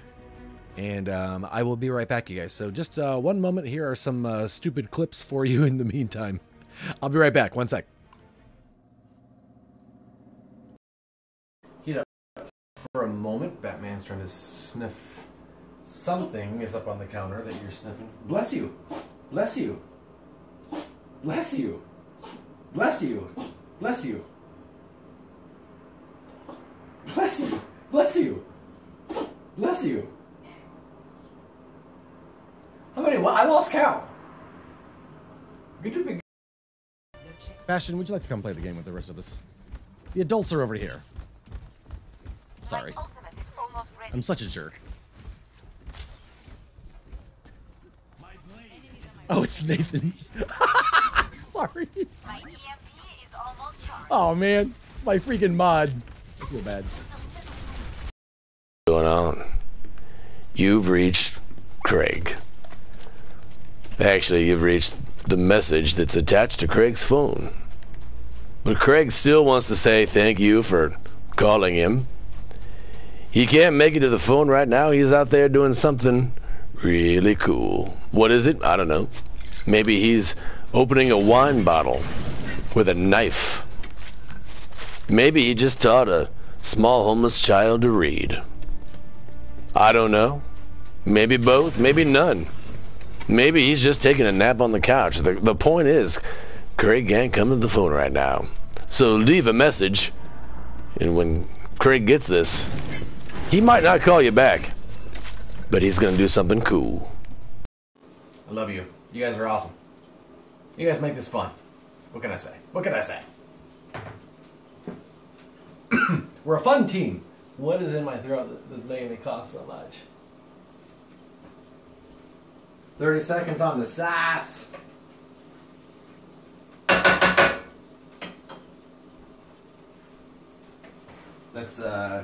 And um, I will be right back, you guys. So just uh, one moment. Here are some uh, stupid clips for you in the meantime. I'll be right back. One sec. Heat up for a moment. Batman's trying to sniff. Something is up on the counter that you're sniffing. Bless you. Bless you. Bless you. Bless you. Bless you. Bless you. Bless you. Bless you. How many? Well, I lost count. Good. Bastion, would you like to come play the game with the rest of us? The adults are over here. Sorry. I'm such a jerk. Oh, it's Nathan. [LAUGHS] Sorry. Oh man, it's my freaking mod. I feel bad. going on. You've reached Craig. Actually, you've reached the message that's attached to Craig's phone. But Craig still wants to say thank you for calling him. He can't make it to the phone right now. He's out there doing something really cool. What is it? I don't know. Maybe he's opening a wine bottle with a knife. Maybe he just taught a small homeless child to read. I don't know. Maybe both, maybe none. Maybe he's just taking a nap on the couch. The, the point is, Craig can't come to the phone right now. So leave a message, and when Craig gets this, he might not call you back, but he's going to do something cool. I love you. You guys are awesome. You guys make this fun. What can I say? What can I say? [CLEARS THROAT] We're a fun team. What is in my throat that- that's making me cough so much? 30 seconds on the sass. Let's uh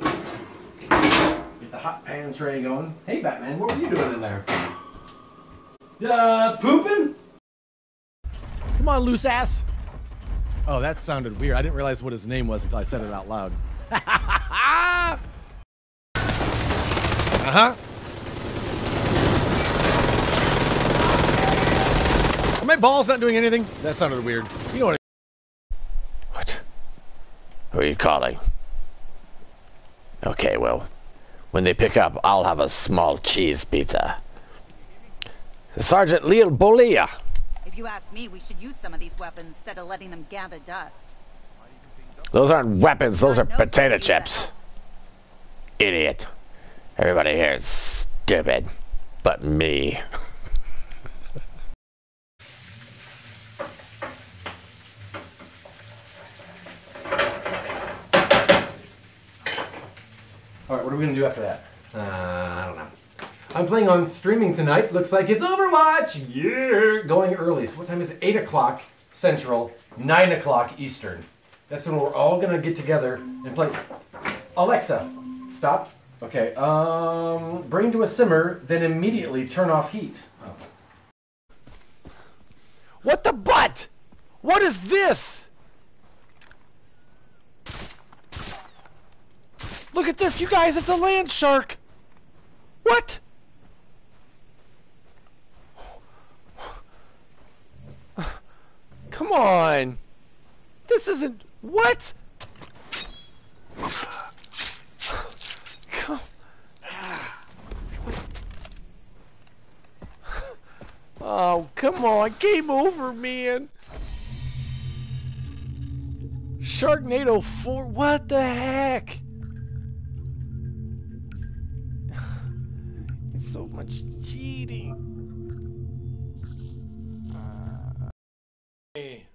get the hot pan tray going. Hey Batman, what were you doing in there? Uh pooping? Come on, loose ass. Oh, that sounded weird. I didn't realize what his name was until I said it out loud. [LAUGHS] uh huh. My balls not doing anything? That sounded weird. You know what? What? Who are you calling? Okay, well, when they pick up, I'll have a small cheese pizza. Sergeant Leo Bolia. If you ask me, we should use some of these weapons instead of letting them gather dust. Those aren't weapons, those are potato chips. Idiot. Everybody here is stupid. But me. [LAUGHS] All right, what are we gonna do after that? Uh, I don't know. I'm playing on streaming tonight. Looks like it's Overwatch. Yeah, going early. So what time is it? Eight o'clock Central, nine o'clock Eastern. That's when we're all gonna get together and play. Alexa, stop. Okay. Um, bring to a simmer, then immediately turn off heat. What the butt? What is this? Look at this, you guys, it's a land shark! What? Come on! This isn't... What? Come... Oh, come on. Game over, man. Sharknado 4. What the heck? So much cheating. Uh, hey.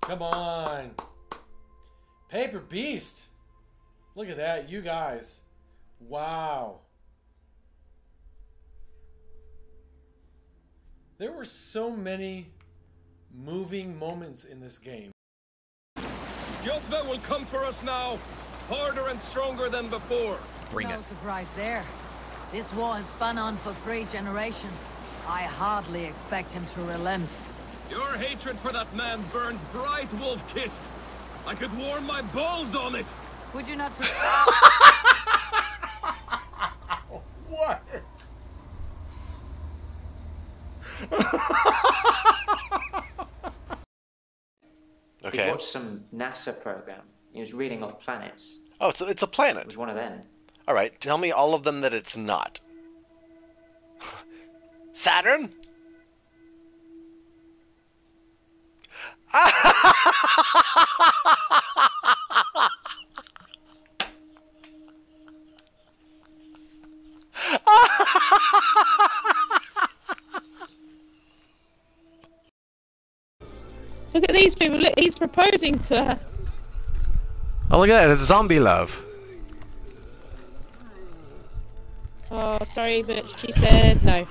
Come on. Paper Beast. Look at that, you guys. Wow. There were so many moving moments in this game. Kjotve will come for us now, harder and stronger than before. Bring no surprise there. This war has spun on for three generations. I hardly expect him to relent. Your hatred for that man burns bright wolf-kissed. I could warm my balls on it. Would you not [LAUGHS] What? [LAUGHS] Okay. He watched some NASA program. He was reading off planets. Oh, so it's a planet. It was one of them. All right, tell me all of them that it's not. [SIGHS] Saturn? [LAUGHS] Look at these people. Look, he's proposing to her. Oh, look at that. It's zombie love. Oh, sorry, but she said no.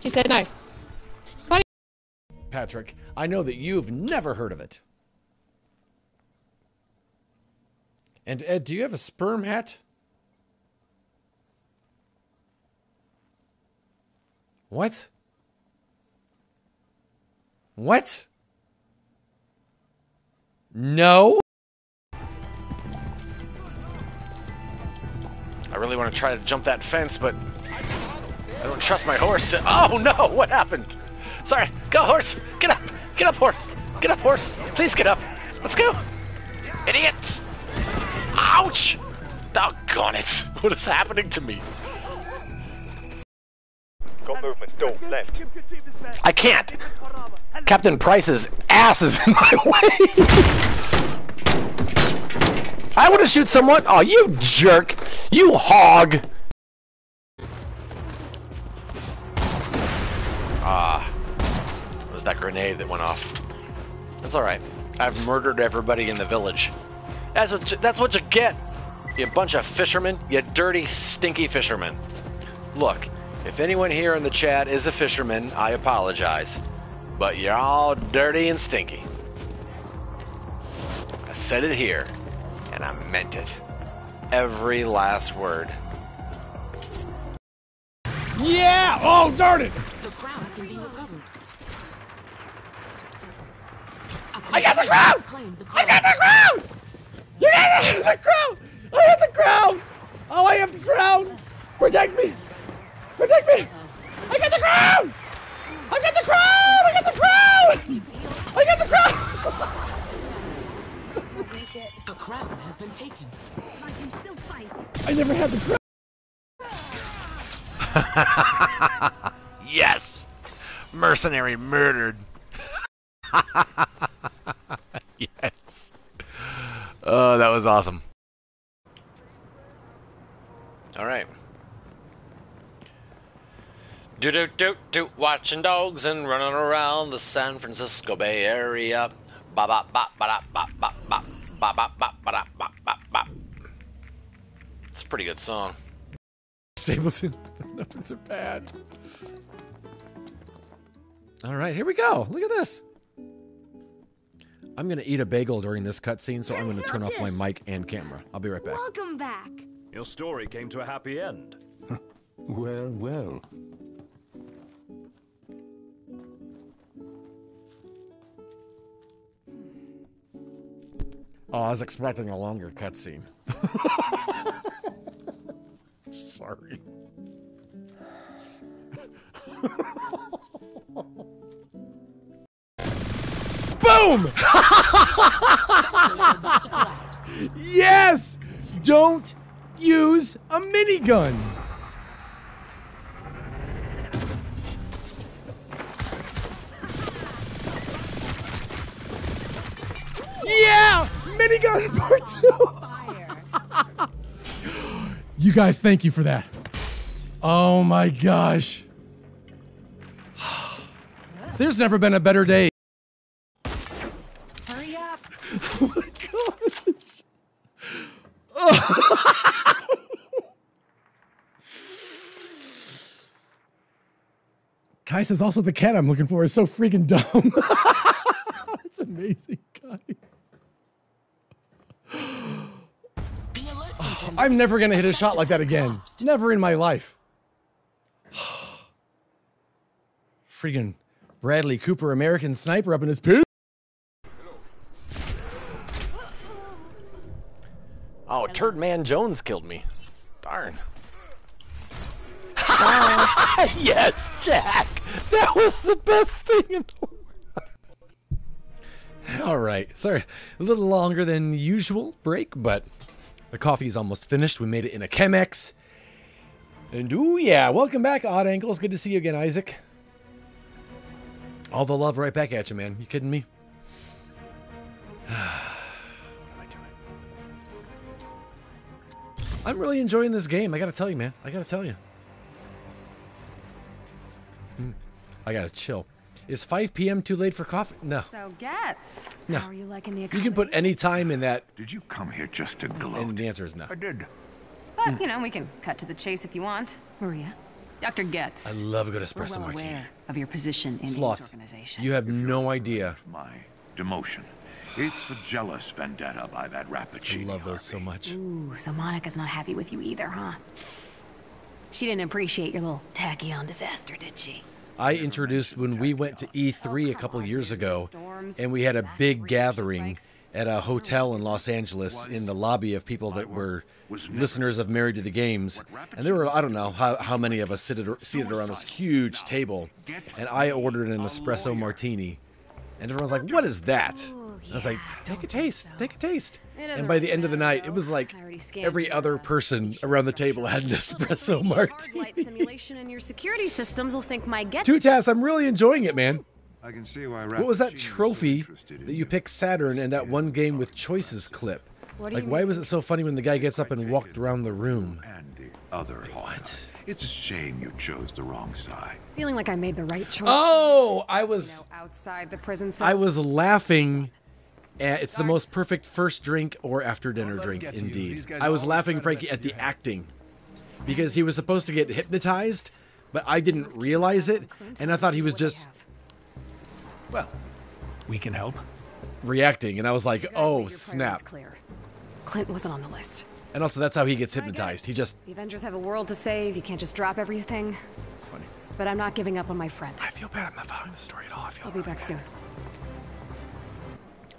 She said no. Funny. Patrick, I know that you've never heard of it. And Ed, do you have a sperm hat? What? What? No? Really want to try to jump that fence, but I don't trust my horse to. Oh no! What happened? Sorry. Go, horse! Get up! Get up, horse! Get up, horse! Please get up! Let's go! Idiot! Ouch! Doggone it! [LAUGHS] What is happening to me? Got movement. Door left. I can't! Captain Price's ass is [LAUGHS] in my way! I want to shoot someone! Oh, you jerk! You hog! Ah. It was that grenade that went off. That's alright. I've murdered everybody in the village. That's what you, that's what you get! You bunch of fishermen. You dirty, stinky fishermen. Look, if anyone here in the chat is a fisherman, I apologize. But you're all dirty and stinky. I said it here, and I meant it. Every last word. Yeah! Oh, darn it! The crown can be recovered. I got the crown! I got the crown! You got the [LAUGHS] crown! I have the crown! Oh, I have the crown! Protect me! Protect me! I got the crown! I got the crown! I got the crown! I got the crown! [LAUGHS] The crown has been taken. I can still fight. I never had the crown. [LAUGHS] yes! Mercenary murdered. [LAUGHS] yes. Oh, that was awesome. All right. Do do do do watching dogs and running around the San Francisco Bay Area. Ba ba ba ba da ba ba ba ba ba ba ba da ba ba ba. It's a pretty good song. Stapleton, [LAUGHS] the numbers are bad. All right, here we go. Look at this. I'm gonna eat a bagel during this cutscene, so I'm gonna turn off my mic and camera. I'll be right back. Welcome back. Your story came to a happy end. Well, well. Oh, I was expecting a longer cutscene. [LAUGHS] Sorry. Boom! [LAUGHS] yes! Don't use a minigun. Minigun part two! [LAUGHS] you guys, thank you for that. Oh my gosh. [SIGHS] There's never been a better day. Hurry up! [LAUGHS] Oh my gosh. [LAUGHS] Kai says also the cat I'm looking for is so freaking dumb. That's amazing, Kai. I'm never gonna hit a shot like that again. Never in my life. [SIGHS] Freaking Bradley Cooper, American sniper up in his poo. Oh, Turd Man Jones killed me. Darn. [LAUGHS] yes, Jack. That was the best thing in the world. All right. Sorry, a little longer than usual break, but the coffee is almost finished. We made it in a Chemex. And ooh, yeah, welcome back, Odd Ankles. Good to see you again, Isaac. All the love right back at you, man. You kidding me? [SIGHS] what am I doing? I'm really enjoying this game. I gotta tell you, man. I gotta tell you. Hmm. I gotta chill. Is 5 p.m. too late for coffee? No. So, Getz, No. how are you liking the economy? You can put any time in that. Did you come here just to gloat? And the answer is no. I did. But, hmm. you know, we can cut to the chase if you want. Maria, Dr. Getz. I love a good espresso well martini. aware of your position in Sloth, the organization. you have no idea. My demotion. It's a jealous vendetta by that Rappaccini. I love those so much. Ooh, so Monica's not happy with you either, huh? She didn't appreciate your little tachyon disaster, did she? I introduced when we went to E3 a couple years ago, and we had a big gathering at a hotel in Los Angeles in the lobby of people that were listeners of Married to the Games. And there were, I don't know how, how many of us seated, seated around this huge table, and I ordered an espresso martini. And everyone's like, what is that? And I was like, take a taste, take a taste. And by the end of the night, it was like every other person around the table had an espresso [LAUGHS] martini. Light simulation and your security systems will think my Getz. Two tasks, I'm really enjoying it, man. I can see why What was that trophy that you picked Saturn and that one game with choices clip? What Like, why mean? was it so funny when the guy gets up and walked around the room? Other what? It's a shame you chose the wrong side. Feeling like I made the right choice. Oh, I was outside the prison cell. I was laughing. At, it's the most perfect first drink or after dinner drink, indeed. I was laughing, Frankie, at the acting because he was supposed to get hypnotized, but I didn't realize it, and I thought he was just Well, we can help. reacting, and I was like, "Oh snap!" clear. Clint wasn't on the list. And also, that's how he gets hypnotized. He just The Avengers have a world to save. You can't just drop everything. It's funny. But I'm not giving up on my friend. I feel bad. I'm not following the story at all. I feel I'll be back soon.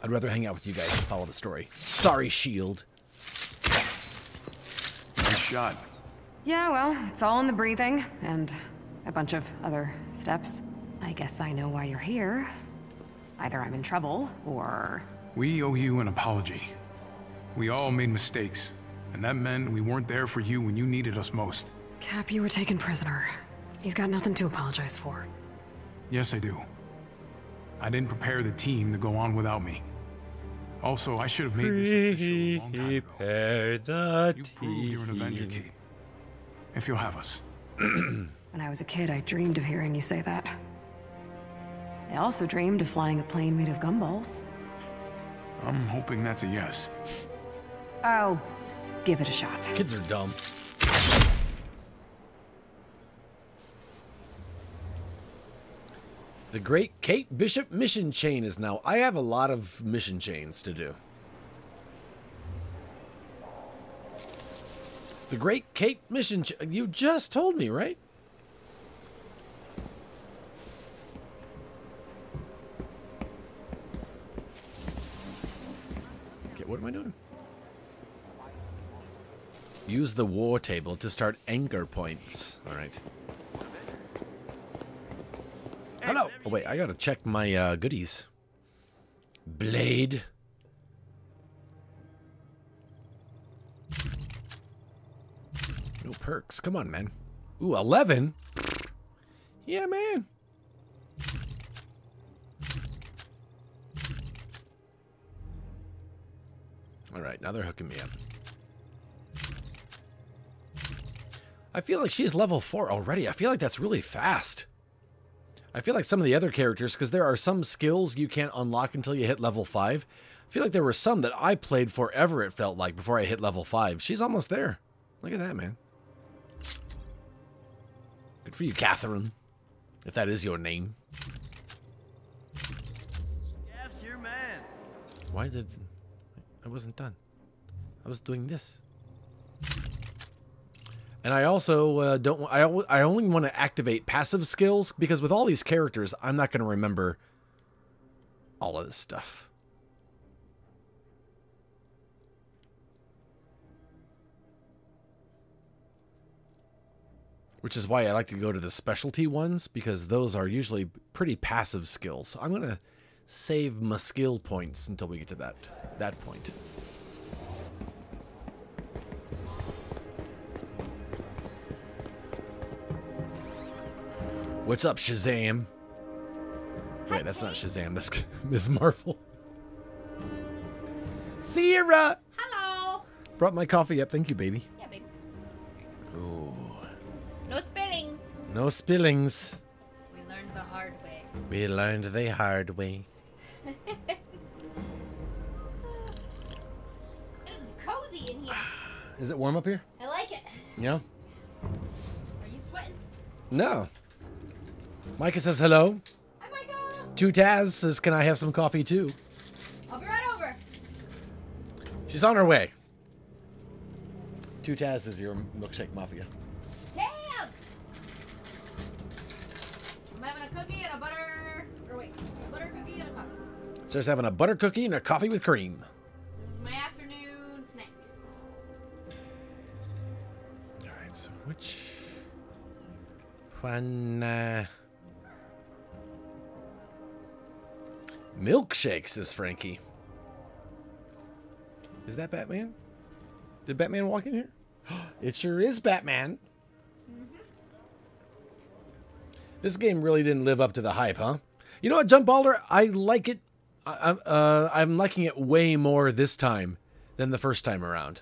I'd rather hang out with you guys and follow the story. Sorry, Shield. Nice shot. Yeah, well, it's all in the breathing and a bunch of other steps. I guess I know why you're here. Either I'm in trouble or We owe you an apology. We all made mistakes, and that meant we weren't there for you when you needed us most. Cap, you were taken prisoner. You've got nothing to apologize for. Yes, I do. I didn't prepare the team to go on without me. Also, I should have made this official a long time ago. Prepare the You proved you're an Avenger, Kate. If you'll have us. [CLEARS THROAT] When I was a kid, I dreamed of hearing you say that. I also dreamed of flying a plane made of gumballs. I'm hoping that's a yes. I'll give it a shot. Kids are dumb. The Great Kate Bishop mission chain is now. I have a lot of mission chains to do. The Great Kate mission. You just told me, right? Okay, what am I doing? Use the war table to start anchor points. All right. Oh, wait, I gotta check my uh, goodies. Blade. No perks. Come on, man. Ooh, 11? Yeah, man. All right, now they're hooking me up. I feel like she's level 4 already. I feel like that's really fast. I feel like some of the other characters, because there are some skills you can't unlock until you hit level 5. I feel like there were some that I played forever, it felt like, before I hit level 5. She's almost there. Look at that, man. Good for you, Catherine. If that is your name. Jeff's your man. Why did... I wasn't done. I was doing this. And I also uh, don't. I I only want to activate passive skills because with all these characters, I'm not going to remember all of this stuff. Which is why I like to go to the specialty ones because those are usually pretty passive skills. So I'm going to save my skill points until we get to that that point. What's up, Shazam? Wait, that's not Shazam. That's [LAUGHS] Ms. Marvel. Sierra! Hello! Brought my coffee up. Thank you, baby. Yeah, babe. Ooh. No spillings. No spillings. We learned the hard way. We learned the hard way. [LAUGHS] it is cozy in here. Is it warm up here? I like it. Yeah. Are you sweating? No. Micah says hello. Hi, Micah. Two Taz says, can I have some coffee too? I'll be right over. She's on her way. Two Taz is your milkshake mafia. Taz! I'm having a cookie and a butter. Or wait, butter cookie and a coffee. Starts having a butter cookie and a coffee with cream. This is my afternoon snack. Alright, so which one uh... Milkshake, says Frankie. Is that Batman? Did Batman walk in here? [GASPS] it sure is Batman. This game really didn't live up to the hype, huh? You know what, Jump Baller? I like it. I- uh, I'm liking it way more this time than the first time around.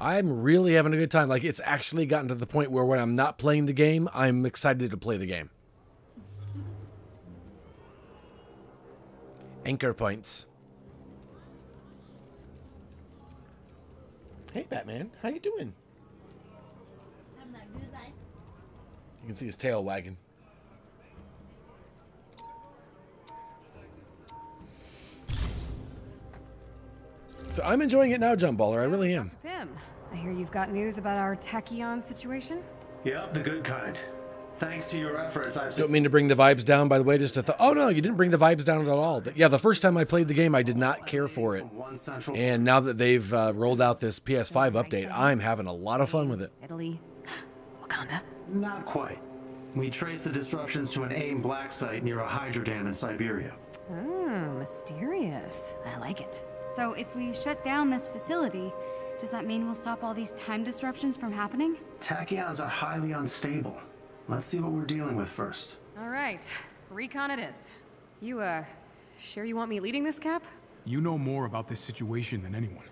I'm really having a good time. Like, it's actually gotten to the point where when I'm not playing the game, I'm excited to play the game. Anchor points. Hey, Batman. How you doing? I'm not good You can see his tail wagging. So I'm enjoying it now, Jump Baller. I really am. Pym, I hear you've got news about our Tachyon situation? Yep, the good kind. Thanks to your efforts, I've Don't mean to bring the vibes down, by the way. Just to th- oh no, you didn't bring the vibes down at all. Yeah, the first time I played the game, I did not care for it, and now that they've uh, rolled out this PS5 update, I'm having a lot of fun with it. Italy. [GASPS] Wakanda? Not quite. We traced the disruptions to an AIM black site near a hydro dam in Siberia. Oh, mysterious. I like it. So if we shut down this facility, does that mean we'll stop all these time disruptions from happening? Tachyons are highly unstable. Let's see what we're dealing with first. All right, recon it is. You, uh, sure you want me leading this, Cap? You know more about this situation than anyone.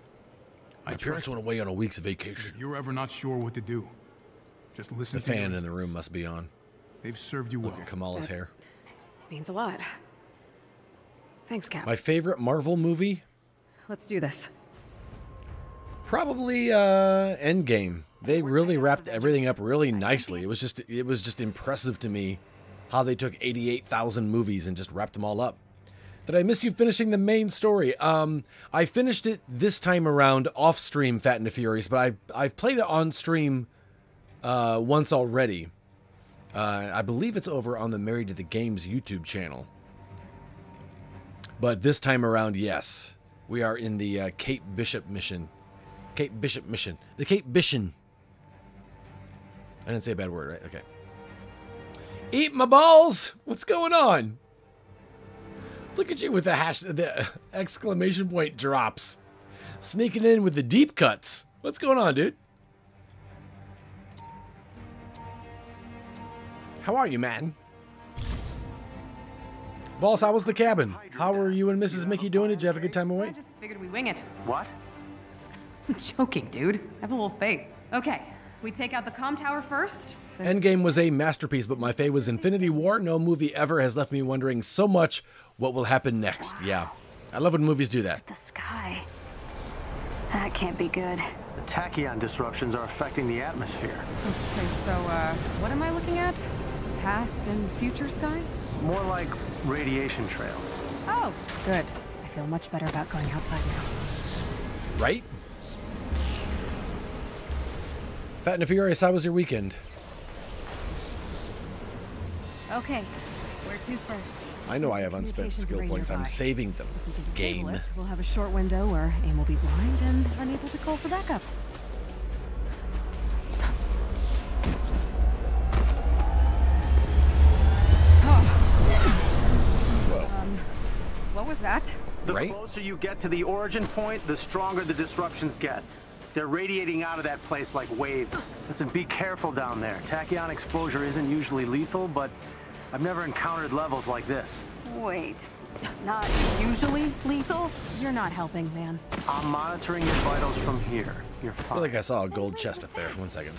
My parents went away on a week's vacation. If you're ever not sure what to do, just listen The to your fan in the room must be on. They've served you well. Look at Kamala's hair. Means a lot. Thanks, Cap. My favorite Marvel movie? Let's do this. Probably uh Endgame. They really wrapped everything up really nicely. It was just it was just impressive to me how they took 88,000 movies and just wrapped them all up. Did I miss you finishing the main story? Um I finished it this time around off stream Fat and the Furious, but I I've played it on stream uh once already. Uh I believe it's over on the Married to the Games YouTube channel. But this time around, yes. We are in the uh, Kate Bishop mission. Kate Bishop mission. The Kate Mission. I didn't say a bad word, right? Okay. Eat my balls! What's going on? Look at you with the hash the [LAUGHS] exclamation point drops. Sneaking in with the deep cuts. What's going on, dude? How are you, man? Boss, how was the cabin? How are you and Mrs. Mickey doing? Did you have a good time away? I just figured we wing it. What? [LAUGHS] I'm joking, dude. Have a little faith. Okay, we take out the comm tower first. Endgame was a masterpiece, but my fave was Infinity War. No movie ever has left me wondering so much what will happen next. Yeah. I love when movies do that. The sky. That can't be good. The tachyon disruptions are affecting the atmosphere. Okay, so, uh, what am I looking at? Past and future sky? More like radiation trails. Oh, good. I feel much better about going outside now. Right? Fat and Furious, how was your weekend? Okay, where to first? I know I have unspent skill points. I'm saving them. Game. It, we'll have a short window where AIM will be blind and unable to call for backup. Um, what was that? The closer you get to the origin point, the stronger the disruptions get. They're radiating out of that place like waves. Listen, be careful down there. Tachyon exposure isn't usually lethal, but I've never encountered levels like this. Wait, not usually lethal? You're not helping, man. I'm monitoring your vitals from here. You're fine. I feel fine. like I saw a gold chest up there. One second.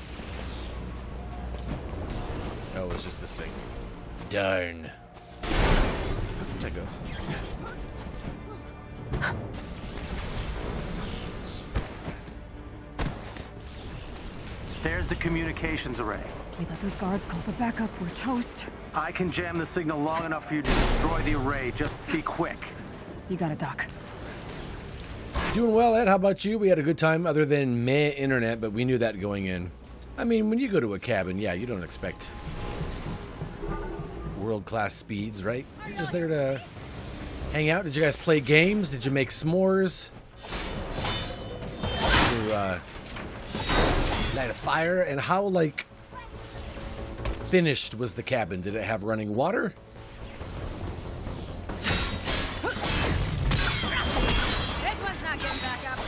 Oh, it's just this thing. Darn. Check this. There's the communications array. We let those guards call for backup. We're toast. I can jam the signal long enough for you to destroy the array. Just be quick. You got it, Doc. Doing well, Ed. How about you? We had a good time other than meh internet, but we knew that going in. I mean, when you go to a cabin, yeah, you don't expect world-class speeds, right? You're just there to hang out. Did you guys play games? Did you make s'mores? Did you uh, light a fire? And how, like, finished was the cabin? Did it have running water? This one's not getting back up.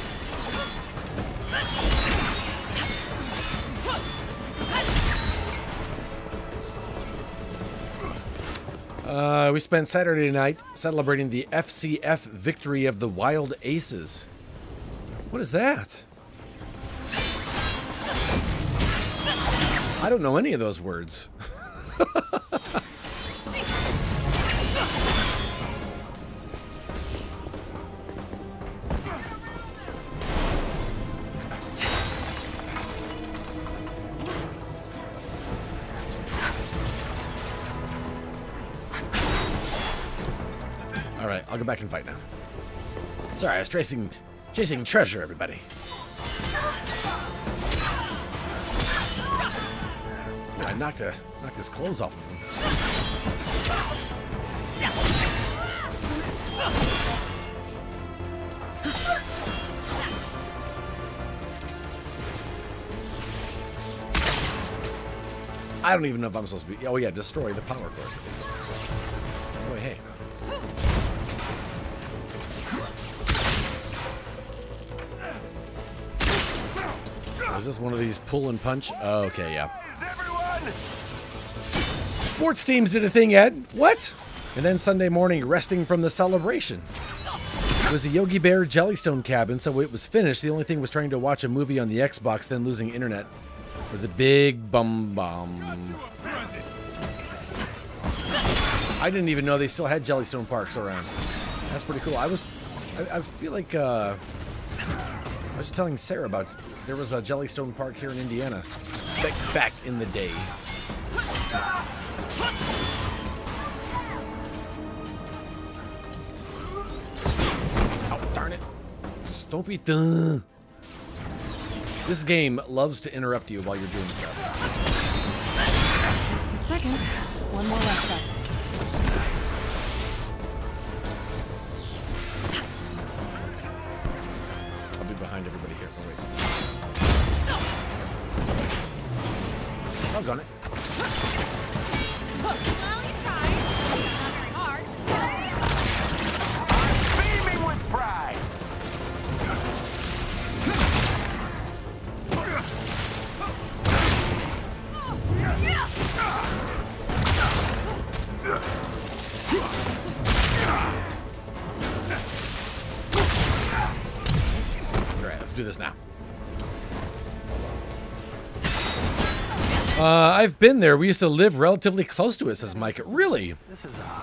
Uh, we spent Saturday night celebrating the FCF victory of the Wild Aces. What is that? I don't know any of those words. All right, I'll go back and fight now. Sorry, I was chasing, chasing treasure, everybody. Knocked, a, knocked his clothes off of him. I don't even know if I'm supposed to be. Oh yeah, destroy the power course. Oh hey. Is this one of these pull and punch? Oh, okay, yeah. Sports teams did a thing, Ed. What? And then Sunday morning, resting from the celebration. It was a Yogi Bear Jellystone cabin, so it was finished. The only thing was trying to watch a movie on the Xbox, then losing internet. It was a big bum bum. I didn't even know they still had Jellystone parks around. That's pretty cool. I was, I, I feel like, uh, I was telling Sarah about there was a Jellystone Park here in Indiana back, back in the day. Oh, darn it. Don't be done. This game loves to interrupt you while you're doing stuff. Second. One more left, guys. I'll be behind everybody here. Oh, wait. Nice. Doggone it. I've been there. We used to live relatively close to it, says Mike. Really?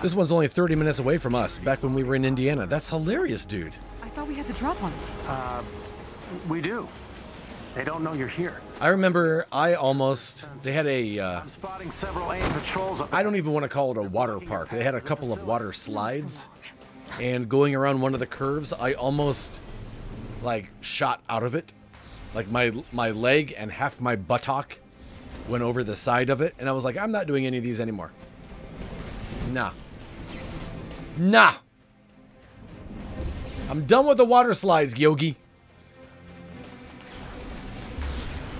This one's only 30 minutes away from us, back when we were in Indiana. That's hilarious, dude. I thought we had the drop on. Uh, we do. They don't know you're here. I remember I almost, they had a, uh, I'm spotting several AIM patrols I don't even want to call it a water park. They had a couple of water slides, and going around one of the curves, I almost, like, shot out of it. Like, my, my leg and half my buttock went over the side of it, and I was like, I'm not doing any of these anymore. Nah. Nah. I'm done with the water slides, Yogi.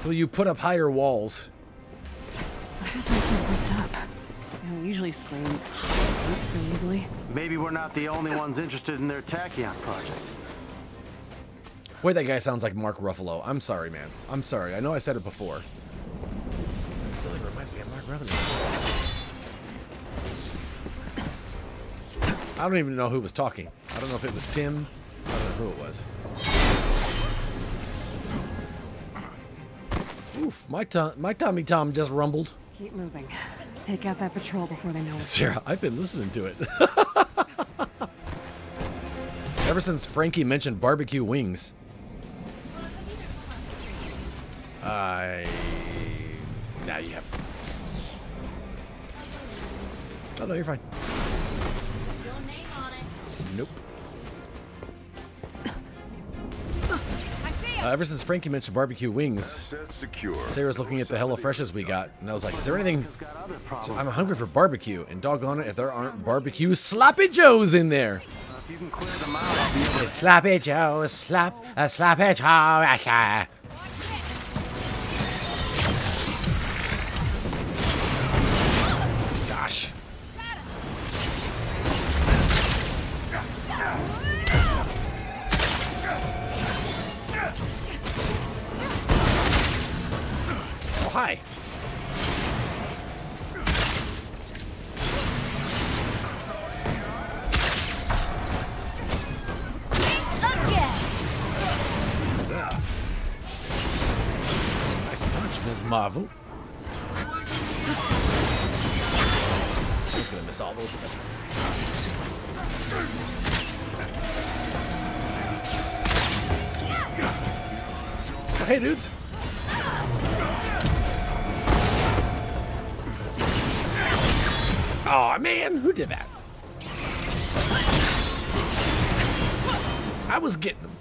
Till you put up higher walls. What has us so whipped up? They don't usually scream not so easily. Maybe we're not the only ones interested in their Tachyon project. Boy, that guy sounds like Mark Ruffalo. I'm sorry, man. I'm sorry. I know I said it before. Really reminds me of Mark Ruffalo. I don't even know who was talking. I don't know if it was Tim. I don't know who it was. Oof, my, to my Tommy Tom just rumbled. Keep moving. Take out that patrol before they know it's Sarah, I've been listening to it. [LAUGHS] Ever since Frankie mentioned barbecue wings. I... Now you have... Oh, no, you're fine. Nope. Uh, ever since Frankie mentioned barbecue wings, Sarah's looking at the HelloFreshes we got, and I was like, is there anything... So I'm hungry for barbecue, and doggone it if there aren't barbecue Sloppy Joes in there. Sloppy Joe, slap, a Sloppy Joe, ah, ah. Hi. Ms. Marvel. Just gonna miss all those. That's hey, dudes. Oh man, who did that? I was getting them.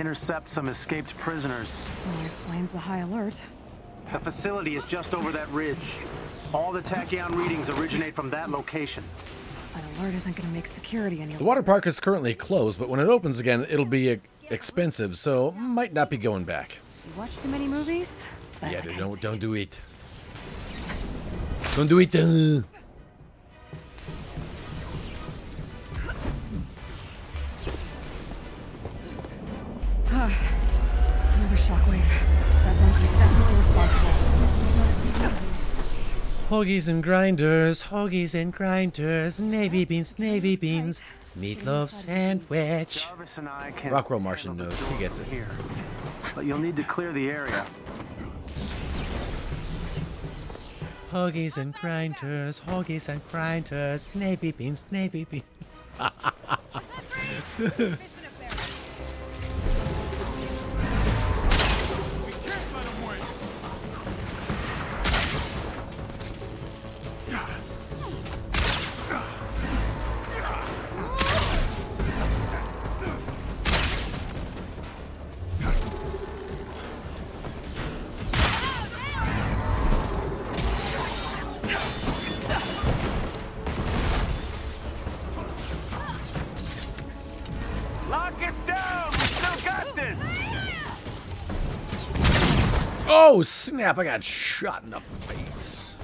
Intercept some escaped prisoners. Well, explains the high alert. The facility is just over that ridge. All the tachyon readings originate from that location. An alert isn't going to make security any The water park is currently closed, but when it opens again, it'll be e- expensive, so might not be going back. You watch too many movies? Yeah, don't don't do it. Don't do it. Another shockwave. That bunker's definitely responsible. Hoagies and grinders, hoagies and grinders, navy beans, navy beans, meatloaf sandwich. Jarvis and I can Rockwell Martian knows. He gets it. here. But you'll need to clear the area. Hoagies and grinders, hoagies and grinders, navy beans, navy beans. [LAUGHS] Oh snap! I got shot in the face.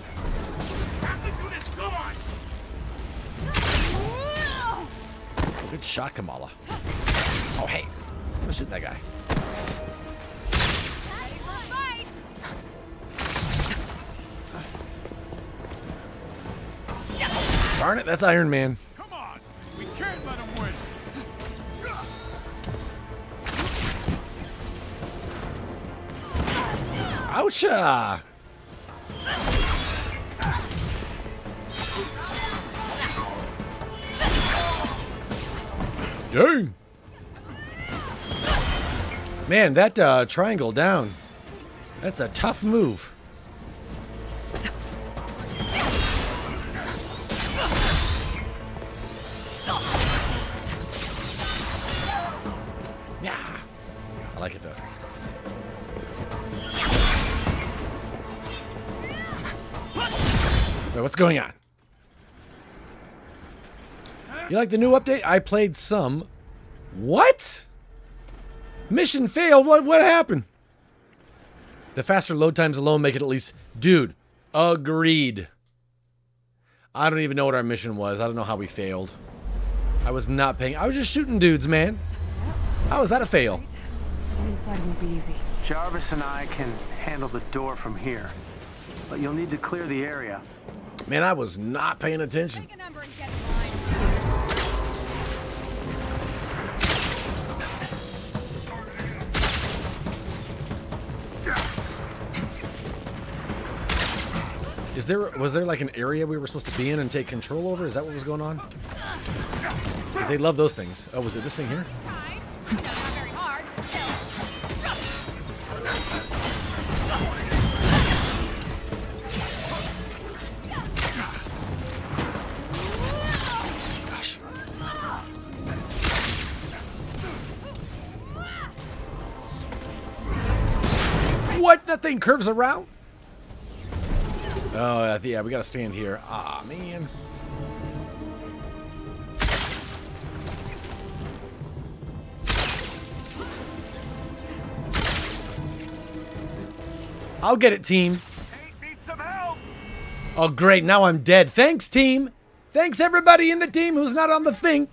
Good shot, Kamala. Oh, hey. I'm gonna shoot that guy. Darn it, that's Iron Man. We can't Oucha! Dang! Man, that uh, triangle down. That's a tough move. What's going on? You like the new update? I played some. What? Mission failed. What what happened? The faster load times alone make it at least dude. Agreed. I don't even know what our mission was. I don't know how we failed. I was not paying. I was just shooting dudes, man. How was that a fail? Inside won't be easy. Jarvis and I can handle the door from here, but you'll need to clear the area. Man, I was not paying attention. Is there was there like an area we were supposed to be in and take control over? Is that what was going on? 'Cause they love those things. Oh, was it this thing here? What? That thing curves around? Oh, yeah, we gotta stand here. Ah, man. I'll get it, team. Oh, great. Now I'm dead. Thanks, team. Thanks, everybody in the team who's not on the thing.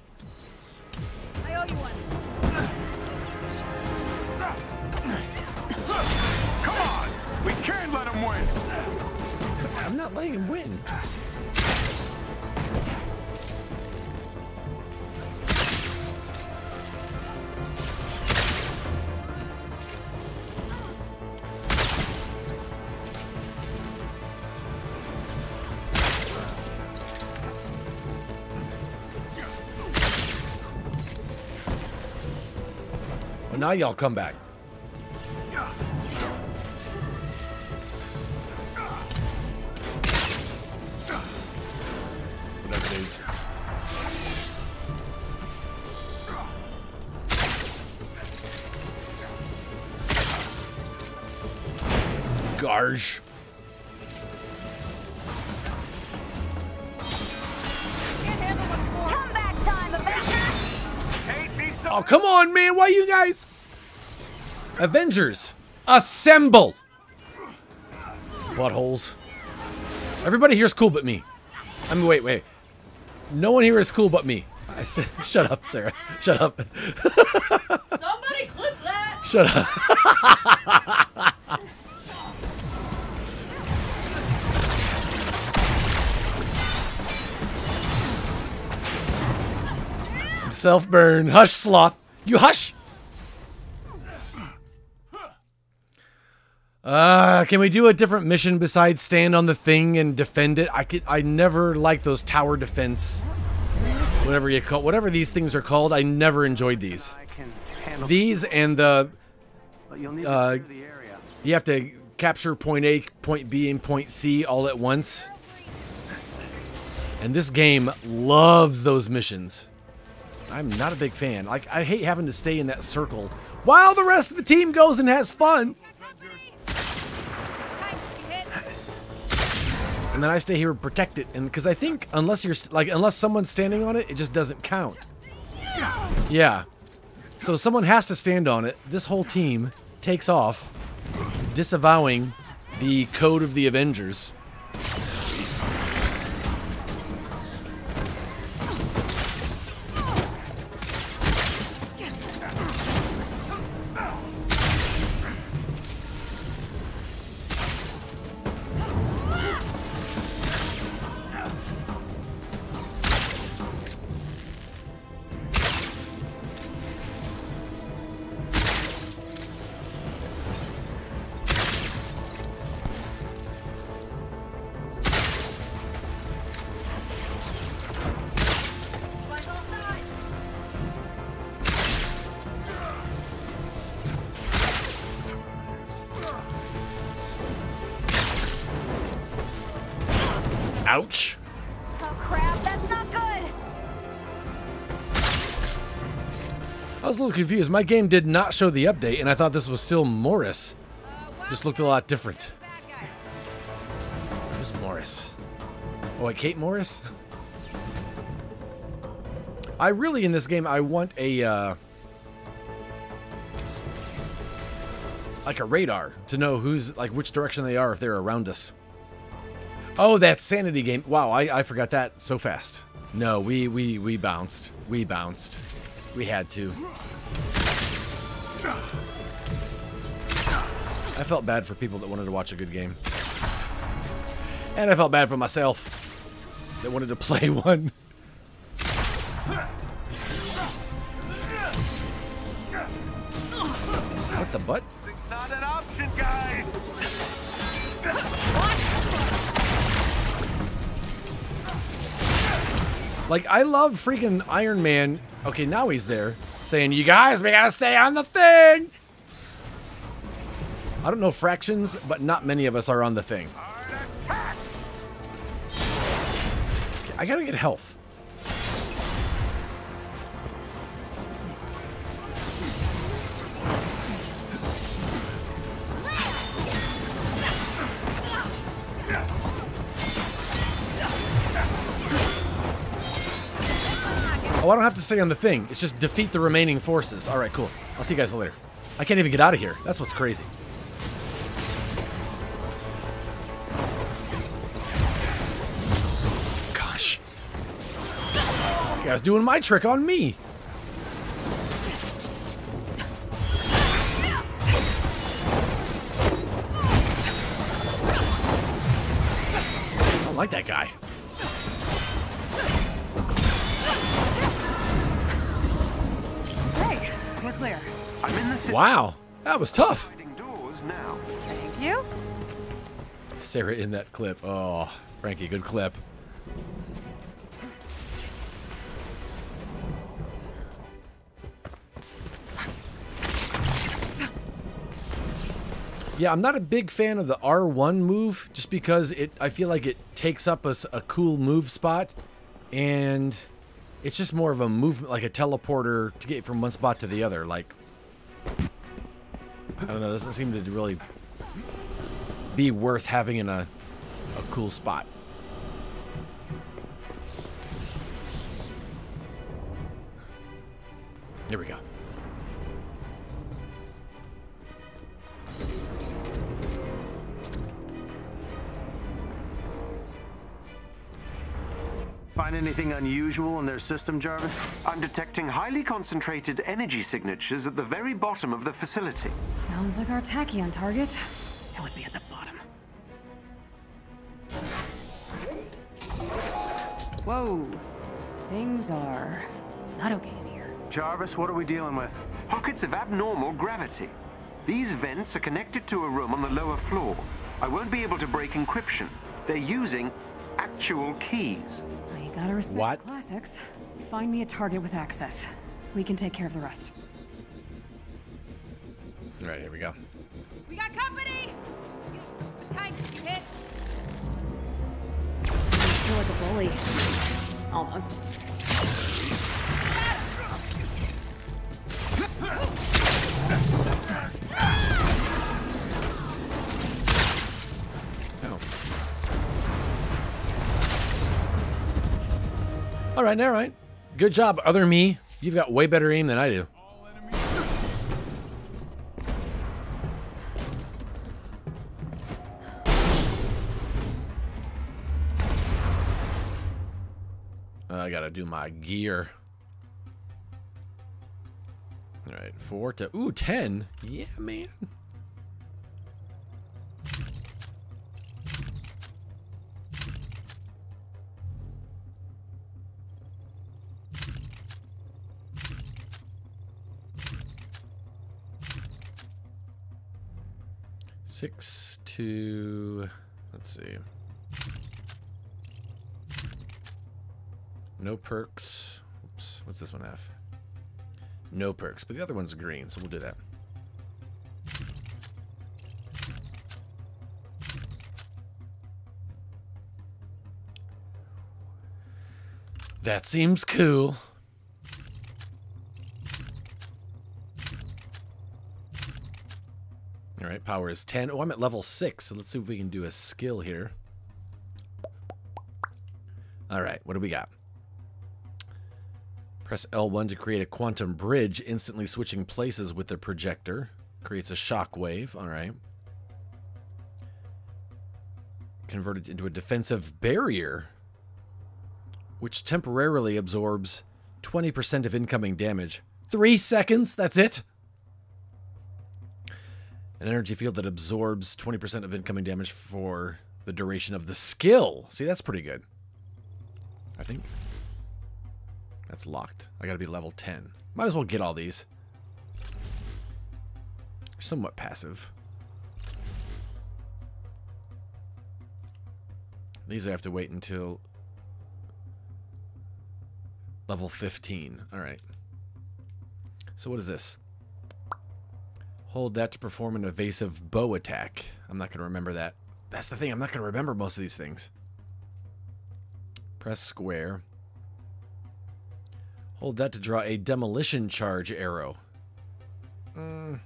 Well, now y'all come back. Garge. Oh, come on, man. Why you guys? Avengers, assemble! Buttholes. Everybody here's cool but me. I mean, wait, wait. No one here is cool but me. I said, [LAUGHS] shut up, Sarah. Shut up. [LAUGHS] Somebody clip that! Shut up. [LAUGHS] Self burn. Hush, sloth. You hush. Uh, can we do a different mission besides stand on the thing and defend it? I could. I never liked those tower defense, whatever you call, whatever these things are called. I never enjoyed these. These and the. But you'll need Uh, to clear the area. you have to capture point A, point B, and point C all at once. And this game loves those missions. I'm not a big fan. Like I hate having to stay in that circle while the rest of the team goes and has fun. And then I stay here and protect it. And because I think unless you're like unless someone's standing on it, it just doesn't count. Yeah. So someone has to stand on it. This whole team takes off, disavowing the code of the Avengers. Confused. My game did not show the update, and I thought this was still Morris. Just looked a lot different. Who's Morris? Oh, wait, Kate Morris? I really, in this game, I want a, uh, like a radar to know who's, like, which direction they are if they're around us. Oh, that sanity game. Wow, I, I forgot that so fast. No, we, we, we bounced. We bounced. We had to. I felt bad for people that wanted to watch a good game. And I felt bad for myself that wanted to play [LAUGHS] one. What the butt? Not an option, guys. Like, I love freaking Iron Man. Okay, now he's there saying, You guys, we gotta stay on the thing. I don't know fractions, but not many of us are on the thing. Okay, I gotta get health. I don't have to stay on the thing. It's just defeat the remaining forces. All right, cool. I'll see you guys later. I can't even get out of here. That's what's crazy. Gosh. You guys doing my trick on me. I don't like that guy. Clear. I'm in the city. Wow, that was tough. Doors now. Thank you. Sarah in that clip. Oh, Frankie, good clip. Yeah, I'm not a big fan of the R1 move just because it I feel like it takes up a cool move spot and it's just more of a movement like a teleporter to get from one spot to the other like I don't know, it doesn't seem to really be worth having in a a cool spot. Here we go. Find anything unusual in their system, Jarvis? I'm detecting highly concentrated energy signatures at the very bottom of the facility. Sounds like our tachyon target. It would be at the bottom. Whoa. Things are not okay in here. Jarvis, what are we dealing with? Pockets of abnormal gravity. These vents are connected to a room on the lower floor. I won't be able to break encryption. They're using actual keys. Well, you gotta respect What? the classics. Find me a target with access. We can take care of the rest. All right, here we go. We got company! You kind of hit. I feel like a bully. Almost. [LAUGHS] [LAUGHS] All right, all right. Good job, other me. You've got way better aim than I do. I gotta do my gear. All right, four to ooh ten. Yeah, man. Six to let's see. No perks. Oops, what's this one have? No perks, but the other one's green, so we'll do that. That seems cool. Power is 10. Oh, I'm at level 6, so let's see if we can do a skill here. All right, what do we got? Press L1 to create a quantum bridge, instantly switching places with the projector. Creates a shock wave. All right. Convert it into a defensive barrier, which temporarily absorbs 20% of incoming damage. Three seconds? That's it? An energy field that absorbs 20% of incoming damage for the duration of the skill. See, that's pretty good. I think. That's locked. I gotta be level 10. Might as well get all these. Somewhat passive. These I have to wait until level 15. Alright. So what is this? Hold that to perform an evasive bow attack. I'm not going to remember that. That's the thing. I'm not going to remember most of these things. Press square. Hold that to draw a demolition charge arrow. Mm.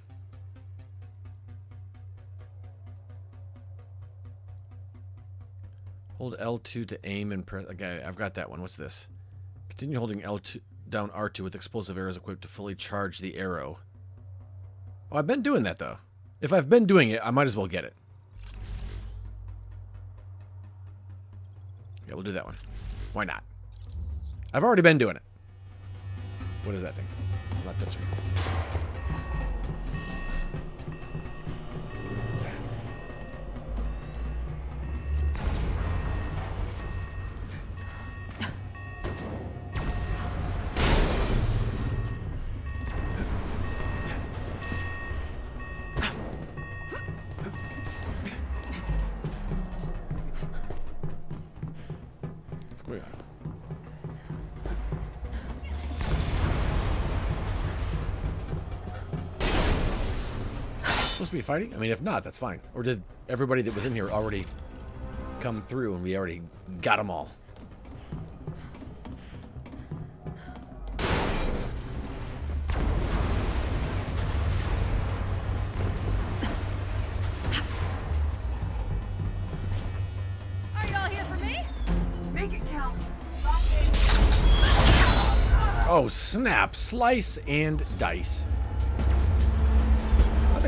Hold L2 to aim and press. Okay, I've got that one. What's this? Continue holding L2 down R2 with explosive arrows equipped to fully charge the arrow. Oh, I've been doing that though. If I've been doing it, I might as well get it. Yeah, we'll do that one. Why not? I've already been doing it. What is that thing? I'm not touching it. Supposed to be fighting? I mean, if not, that's fine. Or did everybody that was in here already come through and we already got them all? Are you all here for me? Make it count. Oh, snap. Slice and dice.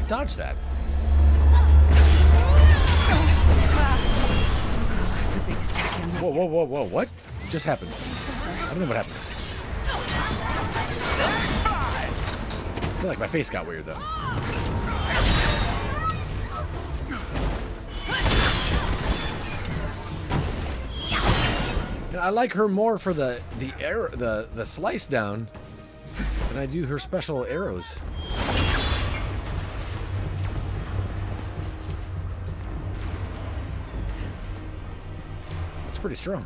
Dodge that? That's the biggest attack in Whoa, whoa, whoa, whoa. What just happened? I don't know what happened. I feel like my face got weird, though. And I like her more for the the arrow, the the slice down than I do her special arrows. It's pretty strong.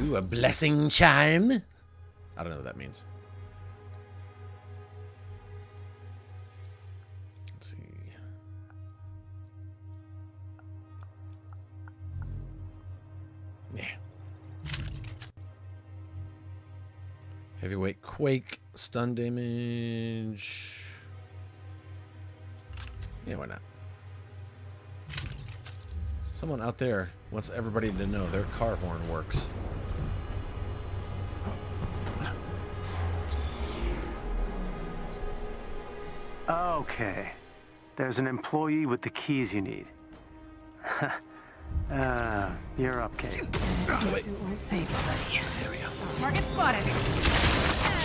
Ooh, a blessing chime. I don't know what that means. Heavyweight quake, stun damage. Yeah, why not? Someone out there wants everybody to know their car horn works. Okay. There's an employee with the keys you need. [LAUGHS] uh, you're up, Kate. Wait. won't save you, buddy. There we go. Target spotted.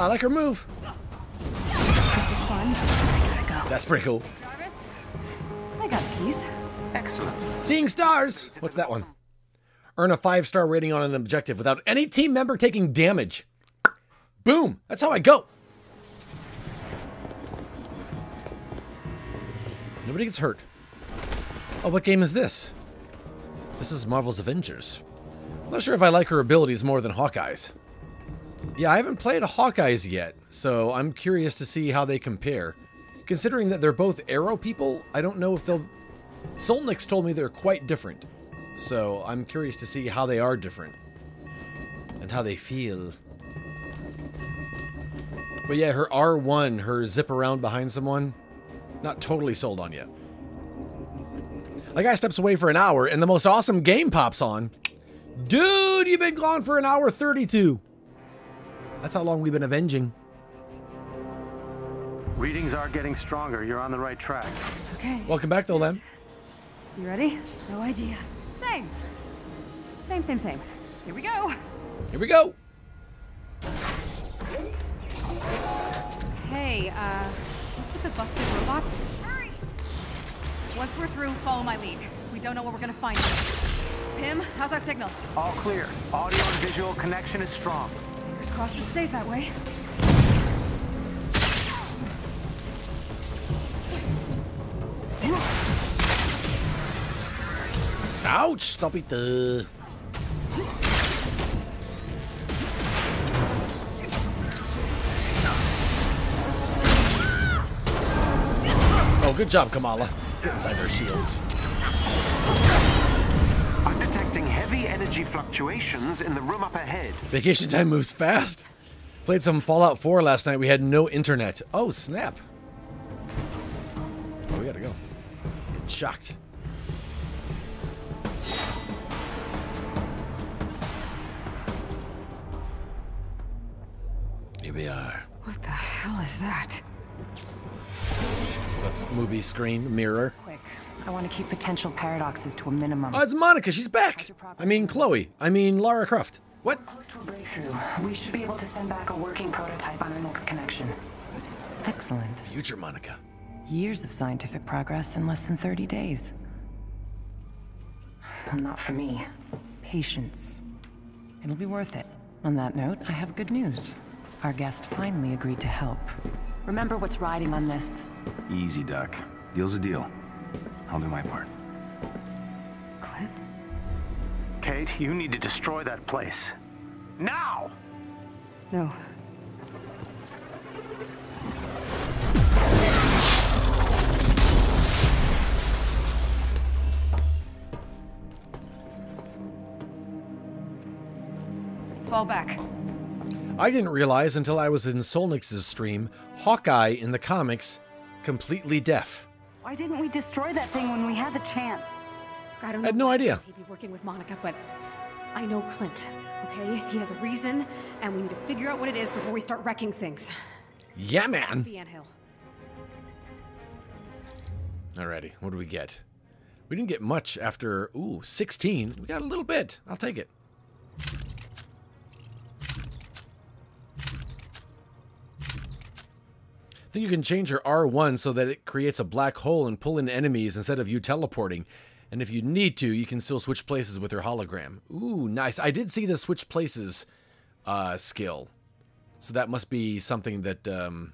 I like her move. This was fun. I gotta go. That's pretty cool. Jarvis, I got a piece. Excellent. Seeing stars. What's that one? Earn a five star rating on an objective without any team member taking damage. Boom. That's how I go. Nobody gets hurt. Oh, what game is this? This is Marvel's Avengers. I'm not sure if I like her abilities more than Hawkeye's. Yeah, I haven't played Hawkeye's yet, so I'm curious to see how they compare. Considering that they're both arrow people, I don't know if they'll... Solnix told me they're quite different. So I'm curious to see how they are different. And how they feel. But yeah, her R1, her zip around behind someone, not totally sold on yet. A guy steps away for an hour and the most awesome game pops on. Dude, you've been gone for an hour 32. That's how long we've been avenging. Readings are getting stronger. You're on the right track. Okay. Welcome back, though, Lem. You ready? No idea. Same. Same, same, same. Here we go. Here we go. Hey, uh, what's with the busted robots? Hurry! Once we're through, follow my lead. We don't know what we're gonna find them. Pym, how's our signal? All clear. Audio and visual connection is strong. Fingers crossed it stays that way. Ouch! Stop it. Uh. Oh, good job, Kamala. Get inside their shields. I'm detecting heavy energy fluctuations in the room up ahead. Vacation time moves fast. Played some Fallout 4 last night. We had no internet. Oh, snap. Oh, we gotta go. Get shocked. Here we are. What the hell is that? So that's movie screen mirror. Quick. I want to keep potential paradoxes to a minimum. Oh, it's Monica. She's back. I mean, Chloe. I mean, Lara Croft. What? We should be able to send back a working prototype on our next connection. Excellent. Future Monica. Years of scientific progress in less than 30 days. Not for me. Patience. It'll be worth it. On that note, I have good news. Our guest finally agreed to help. Remember what's riding on this. Easy, Duck. Deal's a deal. I'll do my part. Clint? Kate, you need to destroy that place. Now! No. Fall back. I didn't realize until I was in Solnix's stream, Hawkeye in the comics, completely deaf. Why didn't we destroy that thing when we had the chance? I don't I had no idea. He'd be working with Monica, but I know Clint. Okay, he has a reason, and we need to figure out what it is before we start wrecking things. Yeah, That's man. the anthill. Alrighty, what do we get? We didn't get much after, ooh, 16. We got a little bit. I'll take it. I think you can change your R1 so that it creates a black hole and pull in enemies instead of you teleporting. And if you need to, you can still switch places with your hologram. Ooh, nice. I did see the switch places uh, skill. So that must be something that um,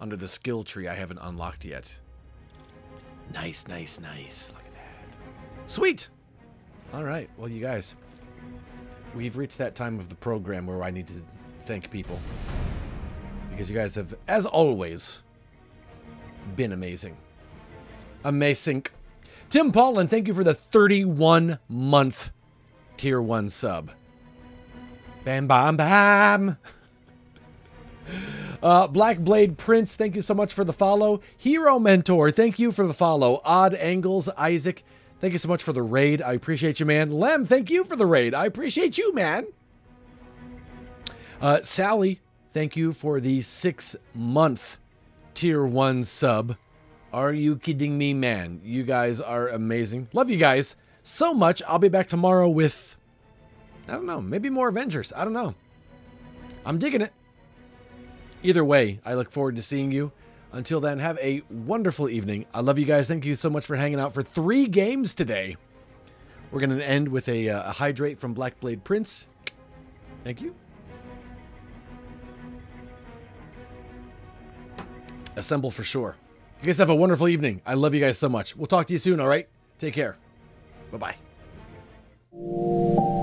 under the skill tree I haven't unlocked yet. Nice, nice, nice. Look at that. Sweet. All right. Well, you guys, we've reached that time of the program where I need to thank people. Because you guys have, as always, been amazing. Amazing. Tim Paulin, thank you for the 31 month tier 1 sub. Bam, bam, bam. [LAUGHS] Uh, Black Blade Prince, thank you so much for the follow. Hero Mentor, thank you for the follow. Odd Angles, Isaac, thank you so much for the raid. I appreciate you, man. Lem, thank you for the raid. I appreciate you, man. Uh, Sally, thank you for the six month tier one sub. Are you kidding me, man? You guys are amazing. Love you guys so much. I'll be back tomorrow with, I don't know, maybe more Avengers. I don't know. I'm digging it. Either way, I look forward to seeing you. Until then, have a wonderful evening. I love you guys. Thank you so much for hanging out for three games today. We're going to end with a, uh, a hydrate from Black Blade Prince. Thank you. Assemble for sure. You guys have a wonderful evening. I love you guys so much. We'll talk to you soon, all right? Take care. Bye bye.